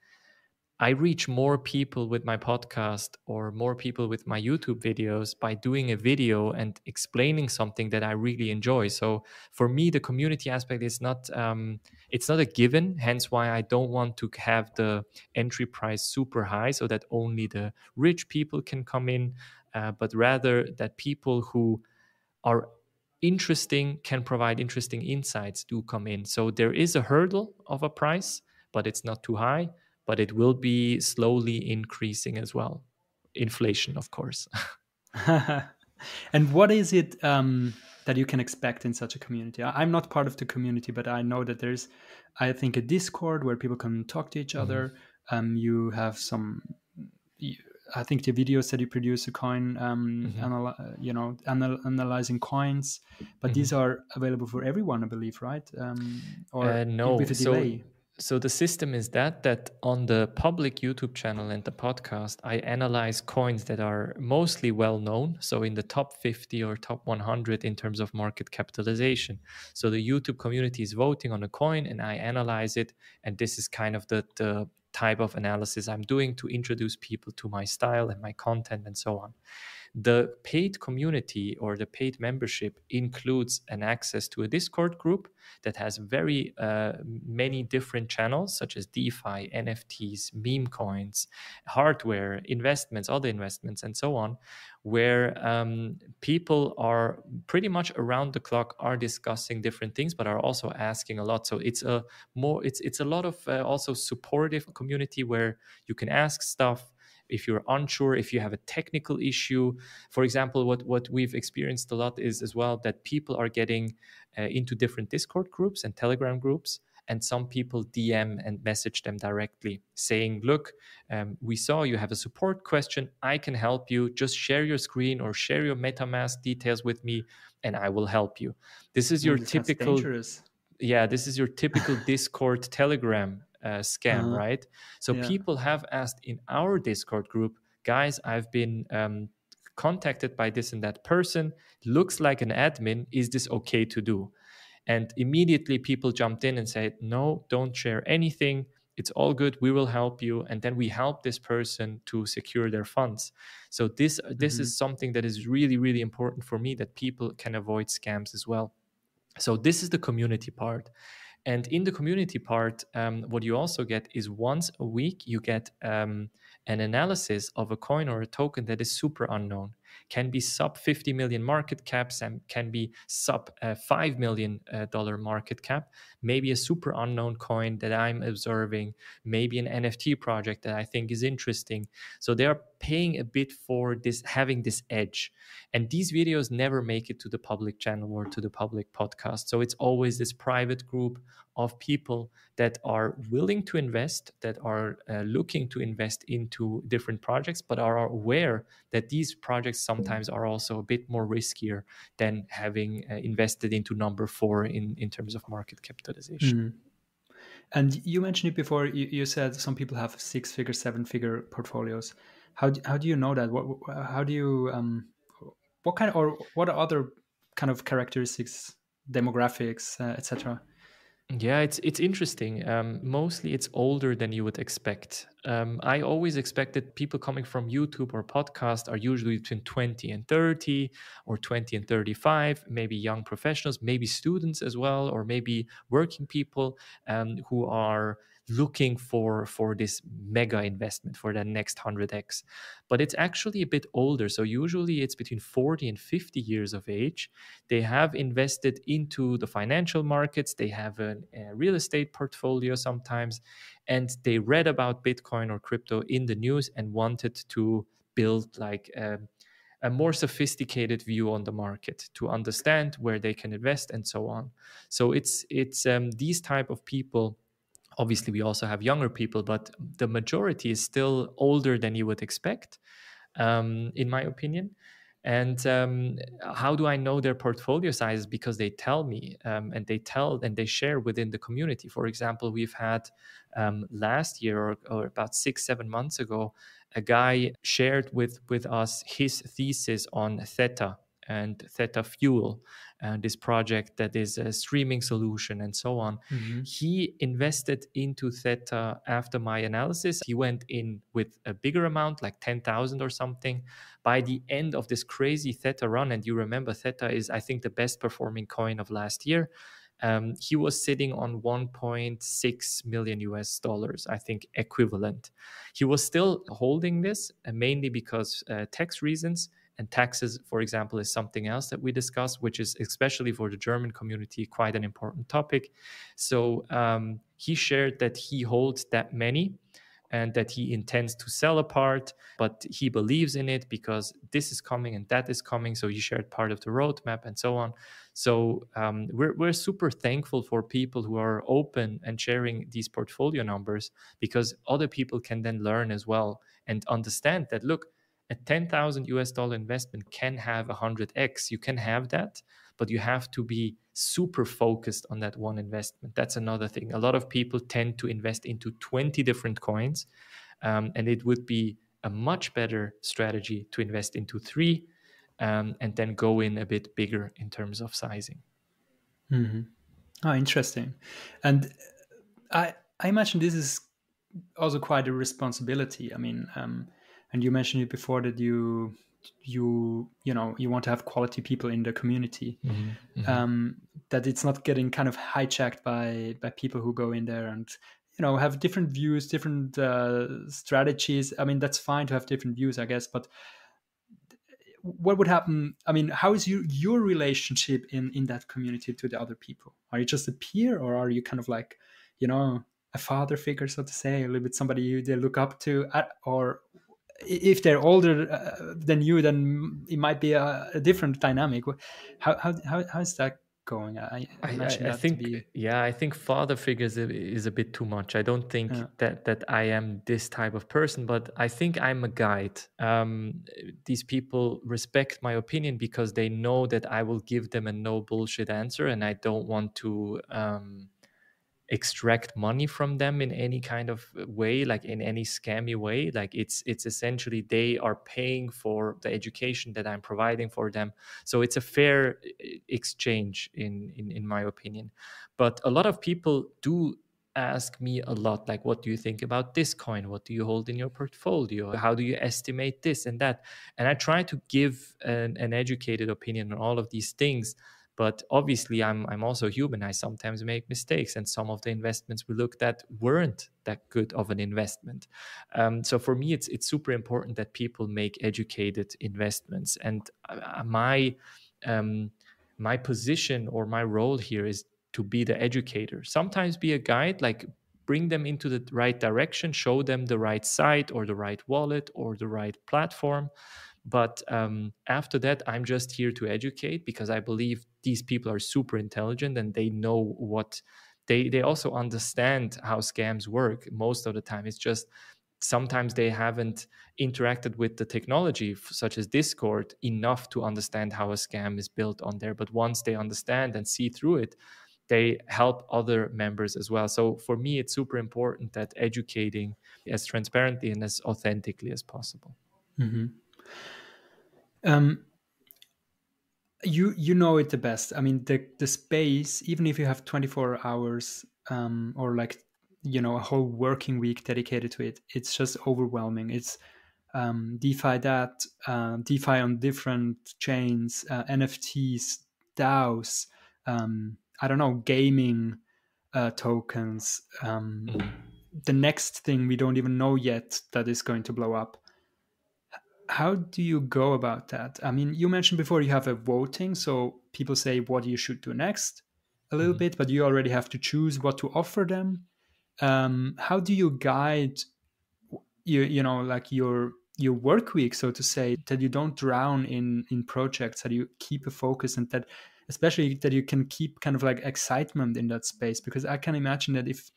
I reach more people with my podcast or more people with my YouTube videos by doing a video and explaining something that I really enjoy. So for me, the community aspect is not um, it's not a given. Hence, why I don't want to have the entry price super high so that only the rich people can come in, uh, but rather that people who are interesting can provide interesting insights do come in. So there is a hurdle of a price, but it's not too high but it will be slowly increasing as well. Inflation, of course. and what is it um, that you can expect in such a community? I'm not part of the community, but I know that there's, I think, a Discord where people can talk to each mm-hmm. other. Um, you have some I think the videos that you produce a coin, um, mm-hmm. anal- you know, anal- analyzing coins, but mm-hmm. these are available for everyone, I believe, right? Um, or uh, no, with a delay. So- so the system is that that on the public youtube channel and the podcast i analyze coins that are mostly well known so in the top 50 or top 100 in terms of market capitalization. So the youtube community is voting on a coin and i analyze it and this is kind of the the type of analysis i'm doing to introduce people to my style and my content and so on the paid community or the paid membership includes an access to a Discord group that has very uh, many different channels such as DeFi, NFTs, meme coins, hardware, investments, other investments, and so on, where um, people are pretty much around the clock are discussing different things, but are also asking a lot. So it's a more it's it's a lot of uh, also supportive community where you can ask stuff if you're unsure if you have a technical issue. For example what what we've experienced a lot is as well that people are getting uh, into different discord groups and telegram groups and some people dm and message them directly saying look um, we saw you have a support question. I can help you. Just share your screen or share your metamask details with me and i will help you. This is your typical yeah this is your typical discord telegram uh, scam, uh-huh. right? So yeah. people have asked in our Discord group, guys, I've been um, contacted by this and that person, looks like an admin. Is this okay to do? And immediately people jumped in and said, no, don't share anything. It's all good. We will help you. And then we help this person to secure their funds. So this this mm-hmm. is something that is really, really important for me that people can avoid scams as well. So this is the community part. And in the community part, um, what you also get is once a week, you get um, an analysis of a coin or a token that is super unknown. Can be sub 50 million market caps and can be sub uh, 5 million uh, dollar market cap. Maybe a super unknown coin that i'm observing. Maybe an nft project that i think is interesting. So there are paying a bit for this having this edge and these videos never make it to the public channel or to the public podcast so it's always this private group of people that are willing to invest, that are uh, looking to invest into different projects, but are aware that these projects sometimes are also a bit more riskier than having uh, invested into number four in, in terms of market capitalization. Mm. And you mentioned it before. You, you said some people have six figure, seven figure portfolios. How do, how do you know that? What how do you um, what kind of, or what are other kind of characteristics, demographics, uh, etc. Yeah, it's it's interesting. Um, mostly, it's older than you would expect. Um, I always expected people coming from YouTube or podcast are usually between twenty and thirty, or twenty and thirty-five. Maybe young professionals, maybe students as well, or maybe working people um, who are looking for for this mega investment for that next 100x but it's actually a bit older so usually it's between 40 and 50 years of age. They have invested into the financial markets they have a, a real estate portfolio sometimes and they read about bitcoin or crypto in the news and wanted to build like a, a more sophisticated view on the market to understand where they can invest and so on. So it's it's um, these type of people obviously we also have younger people but the majority is still older than you would expect um, in my opinion. And um, how do i know their portfolio sizes because they tell me um, and they tell and they share within the community. For example we've had um, last year or, or about six seven months ago a guy shared with with us his thesis on theta and theta fuel uh, this project that is a streaming solution and so on. Mm-hmm. He invested into Theta after my analysis. He went in with a bigger amount, like 10,000 or something. By the end of this crazy Theta run, and you remember Theta is, I think, the best performing coin of last year. Um, he was sitting on 1.6 million US dollars, I think, equivalent. He was still holding this, uh, mainly because uh, tax reasons and taxes, for example, is something else that we discuss, which is especially for the German community quite an important topic. So um, he shared that he holds that many. and that he intends to sell a part, but he believes in it because this is coming and that is coming. So he shared part of the roadmap and so on. So um, we're, we're super thankful for people who are open and sharing these portfolio numbers because other people can then learn as well and understand that look, a 10,000 US dollar investment can have 100x. You can have that, but you have to be super focused on that one investment. That's another thing. A lot of people tend to invest into 20 different coins, um, and it would be a much better strategy to invest into three um, and then go in a bit bigger in terms of sizing. Mm-hmm. Oh, interesting. And I, I imagine this is also quite a responsibility. I mean, um, and you mentioned it before that you you you know you want to have quality people in the community. Mm-hmm, mm-hmm. Um, that it's not getting kind of hijacked by by people who go in there and you know have different views different uh, strategies. I mean that's fine to have different views i guess but what would happen i mean how is your your relationship in in that community to the other people? Are you just a peer or are you kind of like you know a father figure so to say a little bit somebody you they look up to or if they're older uh, than you, then it might be a, a different dynamic. How, how, how, how is that going? I, I, I, I think, be... yeah, I think father figures is a bit too much. I don't think yeah. that, that I am this type of person, but I think I'm a guide. Um, these people respect my opinion because they know that I will give them a no bullshit answer and I don't want to, um, extract money from them in any kind of uh, way like in any scammy way. Like it's it's essentially they are paying for the education that i'm providing for them. So it's a fair uh, exchange in in, in my opinion. But a lot of people do ask me a lot like what do you think about this coin? What do you hold in your portfolio? How do you estimate this and that? And i try to give an, an educated opinion on all of these things but obviously, I'm I'm also human. I sometimes make mistakes, and some of the investments we looked at weren't that good of an investment. Um, so for me, it's it's super important that people make educated investments. And uh, my um, my position or my role here is to be the educator. Sometimes be a guide, like bring them into the right direction, show them the right site or the right wallet or the right platform. But um, after that, I'm just here to educate because I believe these people are super intelligent and they know what they they also understand how scams work. Most of the time, it's just sometimes they haven't interacted with the technology such as discord enough to understand how a scam is built on there but once they understand and see through it they help other members as well so for me it's super important that educating as transparently and as authentically as possible mm-hmm. Um, you you know it the best. I mean, the the space, even if you have 24 hours um, or like you know a whole working week dedicated to it, it's just overwhelming. It's um, DeFi that, uh, DeFi on different chains, uh, NFTs, DAOs, um, I don't know, gaming uh, tokens. Um, mm. The next thing we don't even know yet that is going to blow up how do you go about that? I mean, you mentioned before you have a voting, so people say what you should do next a little mm-hmm. bit, but you already have to choose what to offer them. Um, how do you guide you you know like your your work week, so to say, that you don't drown in in projects, that you keep a focus, and that especially that you can keep kind of like excitement in that space? Because I can imagine that if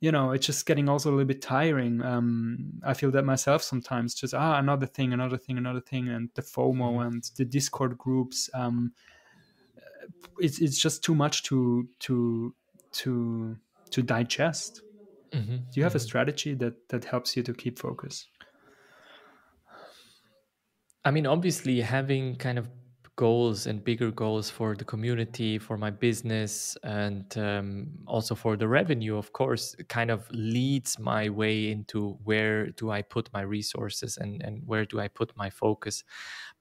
you know it's just getting also a little bit tiring um, i feel that myself sometimes just ah another thing another thing another thing and the fomo mm-hmm. and the discord groups um, it's, it's just too much to to to to digest mm-hmm. do you have mm-hmm. a strategy that that helps you to keep focus i mean obviously having kind of goals and bigger goals for the community, for my business, and um, also for the revenue, of course, kind of leads my way into where do I put my resources and, and where do I put my focus.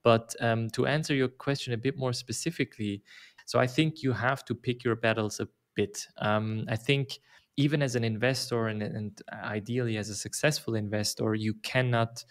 But um, to answer your question a bit more specifically, so I think you have to pick your battles a bit. Um, I think even as an investor and, and ideally as a successful investor, you cannot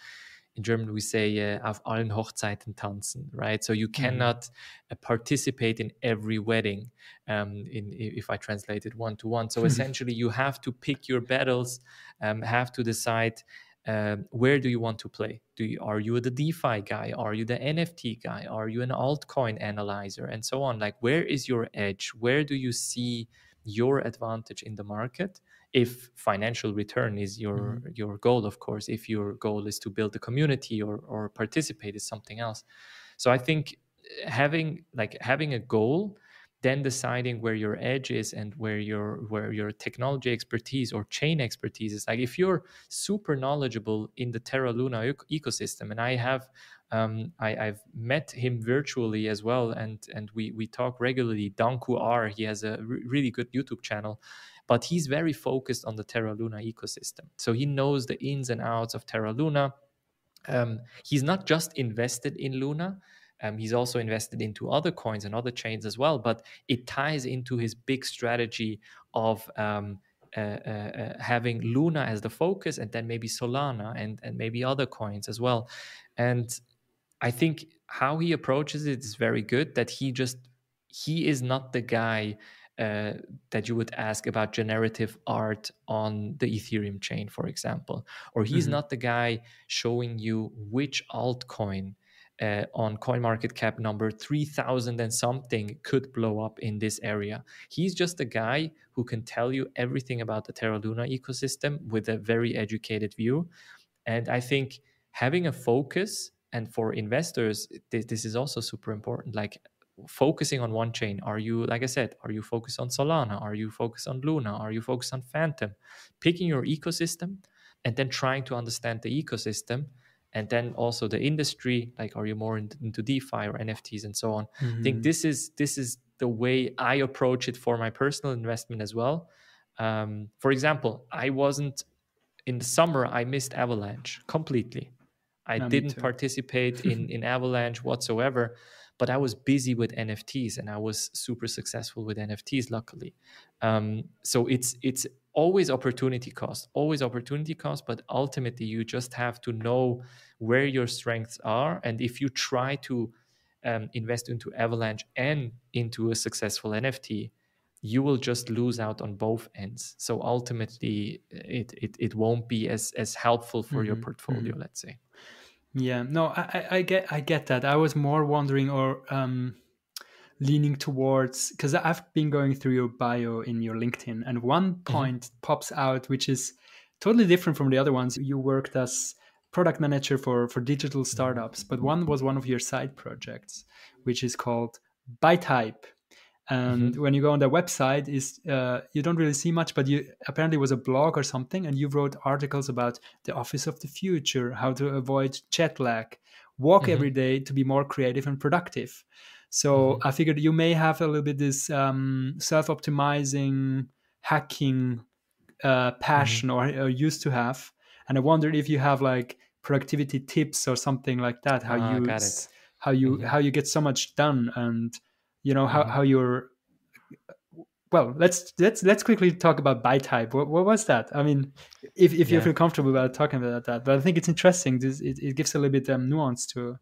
in German we say uh, auf allen Hochzeiten tanzen, right? So you mm-hmm. cannot uh, participate in every wedding. Um, in if I translate it one to one, so essentially you have to pick your battles, um, have to decide. Um, where do you want to play? Do you, are you the DeFi guy? Are you the NFT guy? Are you an altcoin analyzer, and so on? Like, where is your edge? Where do you see your advantage in the market? if financial return is your mm-hmm. your goal of course if your goal is to build a community or or participate is something else so i think having like having a goal then deciding where your edge is and where your where your technology expertise or chain expertise is like if you're super knowledgeable in the terra luna ecosystem and i have um, I, have met him virtually as well, and and we we talk regularly. Danku R, he has a re- really good YouTube channel, but he's very focused on the Terra Luna ecosystem. So he knows the ins and outs of Terra Luna. Um, he's not just invested in Luna, um, he's also invested into other coins and other chains as well, but it ties into his big strategy of um, uh, uh, uh, having Luna as the focus and then maybe Solana and, and maybe other coins as well. And I think how he approaches it is very good that he just, he is not the guy uh, that you would ask about generative art on the Ethereum chain, for example. Or he's mm-hmm. not the guy showing you which altcoin uh, on CoinMarketCap number 3000 and something could blow up in this area. He's just a guy who can tell you everything about the Terra Luna ecosystem with a very educated view. And I think having a focus and for investors, this, this is also super important. Like focusing on one chain are you like i said are you focused on solana are you focused on luna are you focused on fantom picking your ecosystem and then trying to understand the ecosystem and then also the industry like are you more in, into defi or nfts and so on mm-hmm. i think mm-hmm. this is this is the way i approach it for my personal investment as well um, for example i wasn't in the summer i missed avalanche completely i no, didn't participate in in avalanche whatsoever but I was busy with NFTs and I was super successful with NFTs, luckily. Um, so it's it's always opportunity cost, always opportunity cost, but ultimately you just have to know where your strengths are, and if you try to um, invest into Avalanche and into a successful NFT, you will just lose out on both ends. So ultimately, it it, it won't be as as helpful for mm-hmm. your portfolio, mm-hmm. let's say. Yeah, no, I, I get I get that. I was more wondering or um, leaning towards because I've been going through your bio in your LinkedIn, and one mm-hmm. point mm-hmm. pops out which is totally different from the other ones. You worked as product manager for for digital mm-hmm. startups, but one was one of your side projects, which is called ByteHype and mm-hmm. when you go on their website is uh, you don't really see much but you apparently was a blog or something and you wrote articles about the office of the future how to avoid jet lag walk mm-hmm. every day to be more creative and productive so mm-hmm. i figured you may have a little bit this um, self-optimizing hacking uh, passion mm-hmm. or, or, used to have and i wondered if you have like productivity tips or something like that how ah, you how you mm-hmm. how you get so much done and you know how, mm-hmm. how you're well let's let's let's quickly talk about ByteHype what, what was that? I mean if, if yeah. you feel comfortable about talking about that but i think it's interesting. This, it, it gives a little bit um, nuance to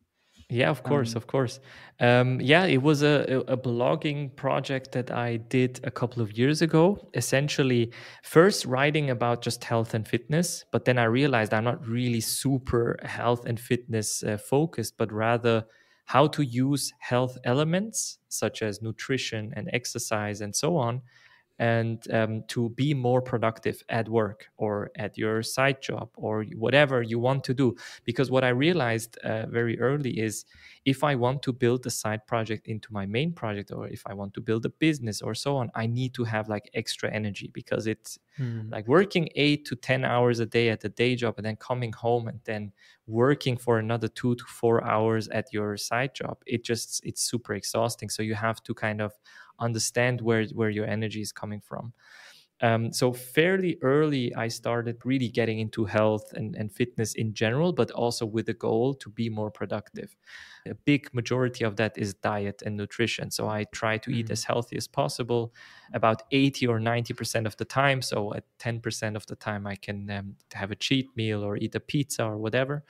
yeah of course um, of course. Um, yeah it was a, a blogging project that i did a couple of years ago. Essentially first writing about just health and fitness but then i realized i'm not really super health and fitness uh, focused but rather how to use health elements such as nutrition and exercise and so on and um, to be more productive at work or at your side job or whatever you want to do because what i realized uh, very early is if i want to build a side project into my main project or if i want to build a business or so on i need to have like extra energy because it's mm. like working 8 to 10 hours a day at the day job and then coming home and then working for another 2 to 4 hours at your side job it just it's super exhausting so you have to kind of understand where where your energy is coming from. Um, so fairly early i started really getting into health and, and fitness in general but also with the goal to be more productive. A big majority of that is diet and nutrition. So i try to eat mm-hmm. as healthy as possible about 80 or 90% of the time. So at 10% of the time i can um, have a cheat meal or eat a pizza or whatever.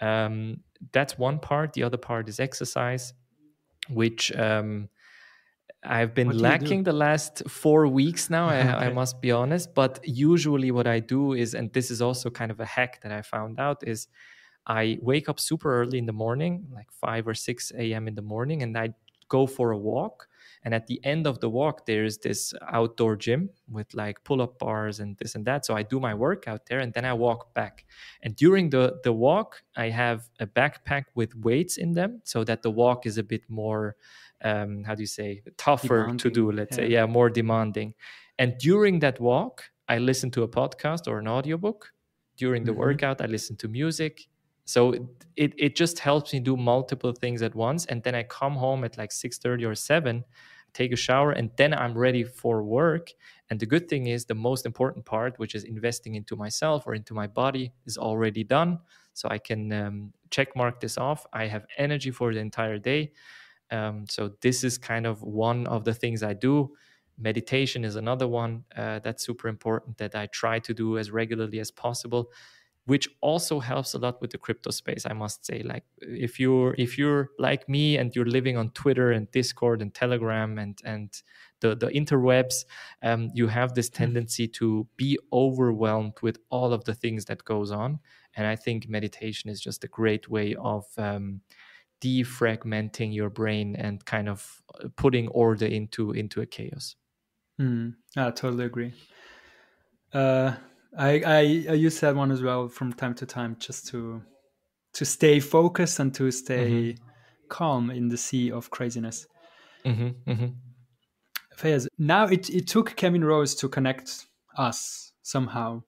Um, that's one part. The other part is exercise, which um, I've been lacking the last four weeks now, I, okay. I, must be honest. But usually, what I do is, and this is also kind of a hack that I found out, is I wake up super early in the morning, like 5 or 6 a.m. in the morning, and I go for a walk. And at the end of the walk, there's this outdoor gym with like pull up bars and this and that. So I do my workout there and then I walk back. And during the, the walk, I have a backpack with weights in them so that the walk is a bit more um, how do you say tougher demanding. to do let's yeah. say. yeah. More demanding. And during that walk i listen to a podcast or an audiobook. During the mm-hmm. workout i listen to music. So it, it just helps me do multiple things at once. And then i come home at like 6.30 or 7 take a shower and then i'm ready for work. And the good thing is the most important part which is investing into myself or into my body is already done. So i can um, check mark this off. I have energy for the entire day um, so this is kind of one of the things I do. Meditation is another one uh, that's super important that I try to do as regularly as possible, which also helps a lot with the crypto space. I must say, like if you're if you're like me and you're living on Twitter and Discord and Telegram and and the the interwebs, um, you have this hmm. tendency to be overwhelmed with all of the things that goes on. And I think meditation is just a great way of um, defragmenting your brain and kind of uh, putting order into into a chaos. Mm, I totally agree. Uh, I, I I use that one as well from time to time just to to stay focused and to stay mm-hmm. calm in the sea of craziness. Mm-hmm, mm-hmm. Feyyaz, now it, it took Kevin Rose to connect us somehow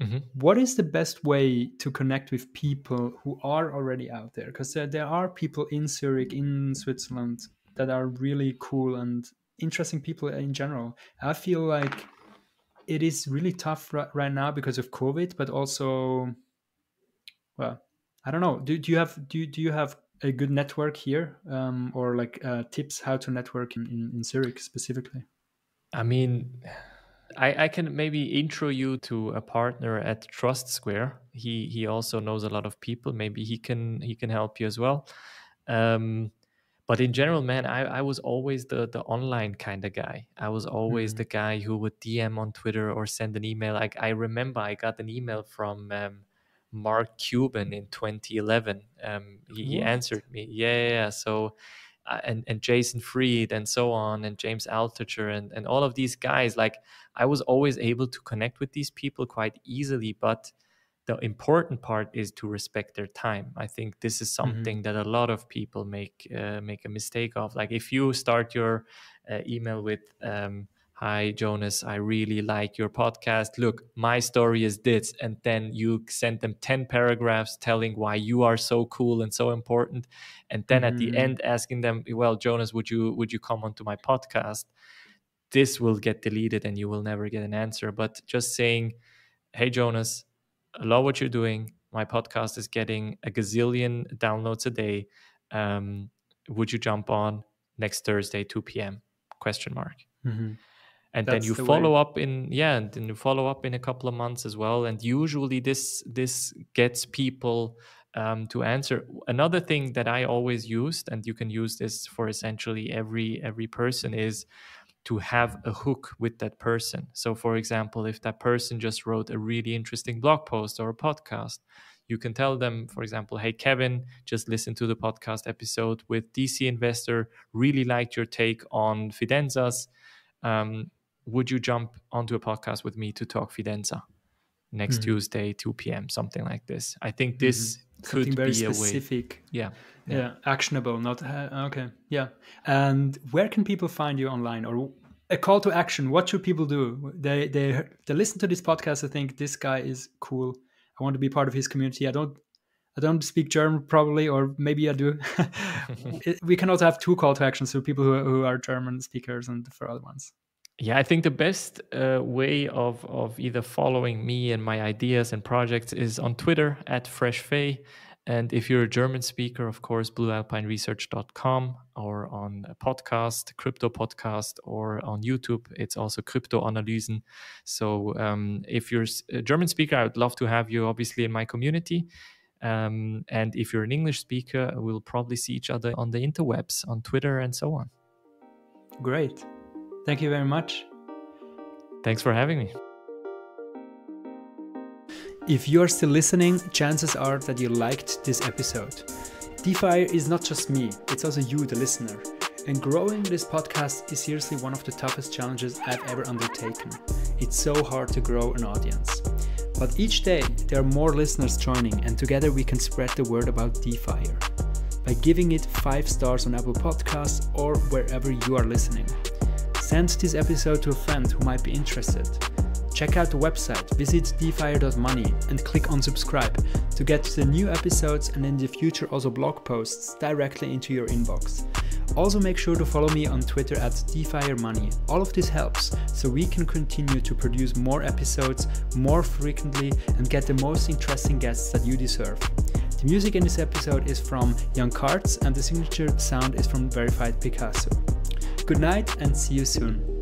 Mm-hmm. What is the best way to connect with people who are already out there? Because there, there are people in Zurich, in Switzerland, that are really cool and interesting people in general. I feel like it is really tough right, right now because of COVID, but also, well, I don't know. Do, do you have do, do you have a good network here, um, or like uh, tips how to network in, in, in Zurich specifically? I mean I, I can maybe intro you to a partner at Trust Square. He he also knows a lot of people. Maybe he can he can help you as well. Um, but in general, man, I, I was always the the online kind of guy. I was always mm-hmm. the guy who would DM on Twitter or send an email. Like I remember, I got an email from um, Mark Cuban in 2011. Um, he, he, answered me. Yeah, yeah, yeah. So and and Jason Fried and so on and James Altucher and and all of these guys like I was always able to connect with these people quite easily but the important part is to respect their time I think this is mm-hmm. something mm-hmm. that a lot of people make uh, make a mistake of like if you start your uh, email with um, Hi, Jonas, I really like your podcast. Look, my story is this. And then you send them 10 paragraphs telling why you are so cool and so important. And then mm-hmm. at the mm-hmm. end, asking them, well, Jonas, would you would you come onto my podcast? This will get deleted and you will never get an answer. But just saying, hey, Jonas, I love what you're doing. My podcast is getting a gazillion downloads a day. Um, would you jump on next Thursday, 2 p.m.? Question mark. Mm-hmm and That's then you the follow way. up in yeah and then you follow up in a couple of months as well. And usually this this gets people um, to answer. Another thing that i always used and you can use this for essentially every every person is to have a hook with that person. So for example if that person just wrote a really interesting blog post or a podcast you can tell them for example hey kevin just listen to the podcast episode with dc investor. Really liked your take on fidenzas um, would you jump onto a podcast with me to talk Fidenza next mm-hmm. Tuesday, 2 p.m., something like this? I think this mm-hmm. could something very be specific. a way. Yeah. yeah. Yeah. Actionable, not uh, okay. Yeah. And where can people find you online or a call to action? What should people do? They they they listen to this podcast. I think this guy is cool. I want to be part of his community. I don't I don't speak German probably, or maybe I do. we can also have two call to actions for people who, who are German speakers and for other ones. Yeah, I think the best uh, way of of either following me and my ideas and projects is on Twitter at FreshFey. And if you're a German speaker, of course, bluealpineresearch.com or on a podcast, crypto podcast, or on YouTube, it's also crypto analysen. So um, if you're a German speaker, I would love to have you obviously in my community. Um, and if you're an English speaker, we'll probably see each other on the interwebs, on Twitter, and so on. Great. Thank you very much. Thanks for having me. If you're still listening, chances are that you liked this episode. DeFire is not just me, it's also you, the listener. And growing this podcast is seriously one of the toughest challenges I've ever undertaken. It's so hard to grow an audience. But each day, there are more listeners joining, and together we can spread the word about DeFire by giving it 5 stars on Apple Podcasts or wherever you are listening. Send this episode to a friend who might be interested. Check out the website, visit defire.money and click on subscribe to get the new episodes and in the future also blog posts directly into your inbox. Also make sure to follow me on Twitter at DeFireMoney. All of this helps so we can continue to produce more episodes more frequently and get the most interesting guests that you deserve. The music in this episode is from Young Cards and the signature sound is from Verified Picasso. Good night and see you soon.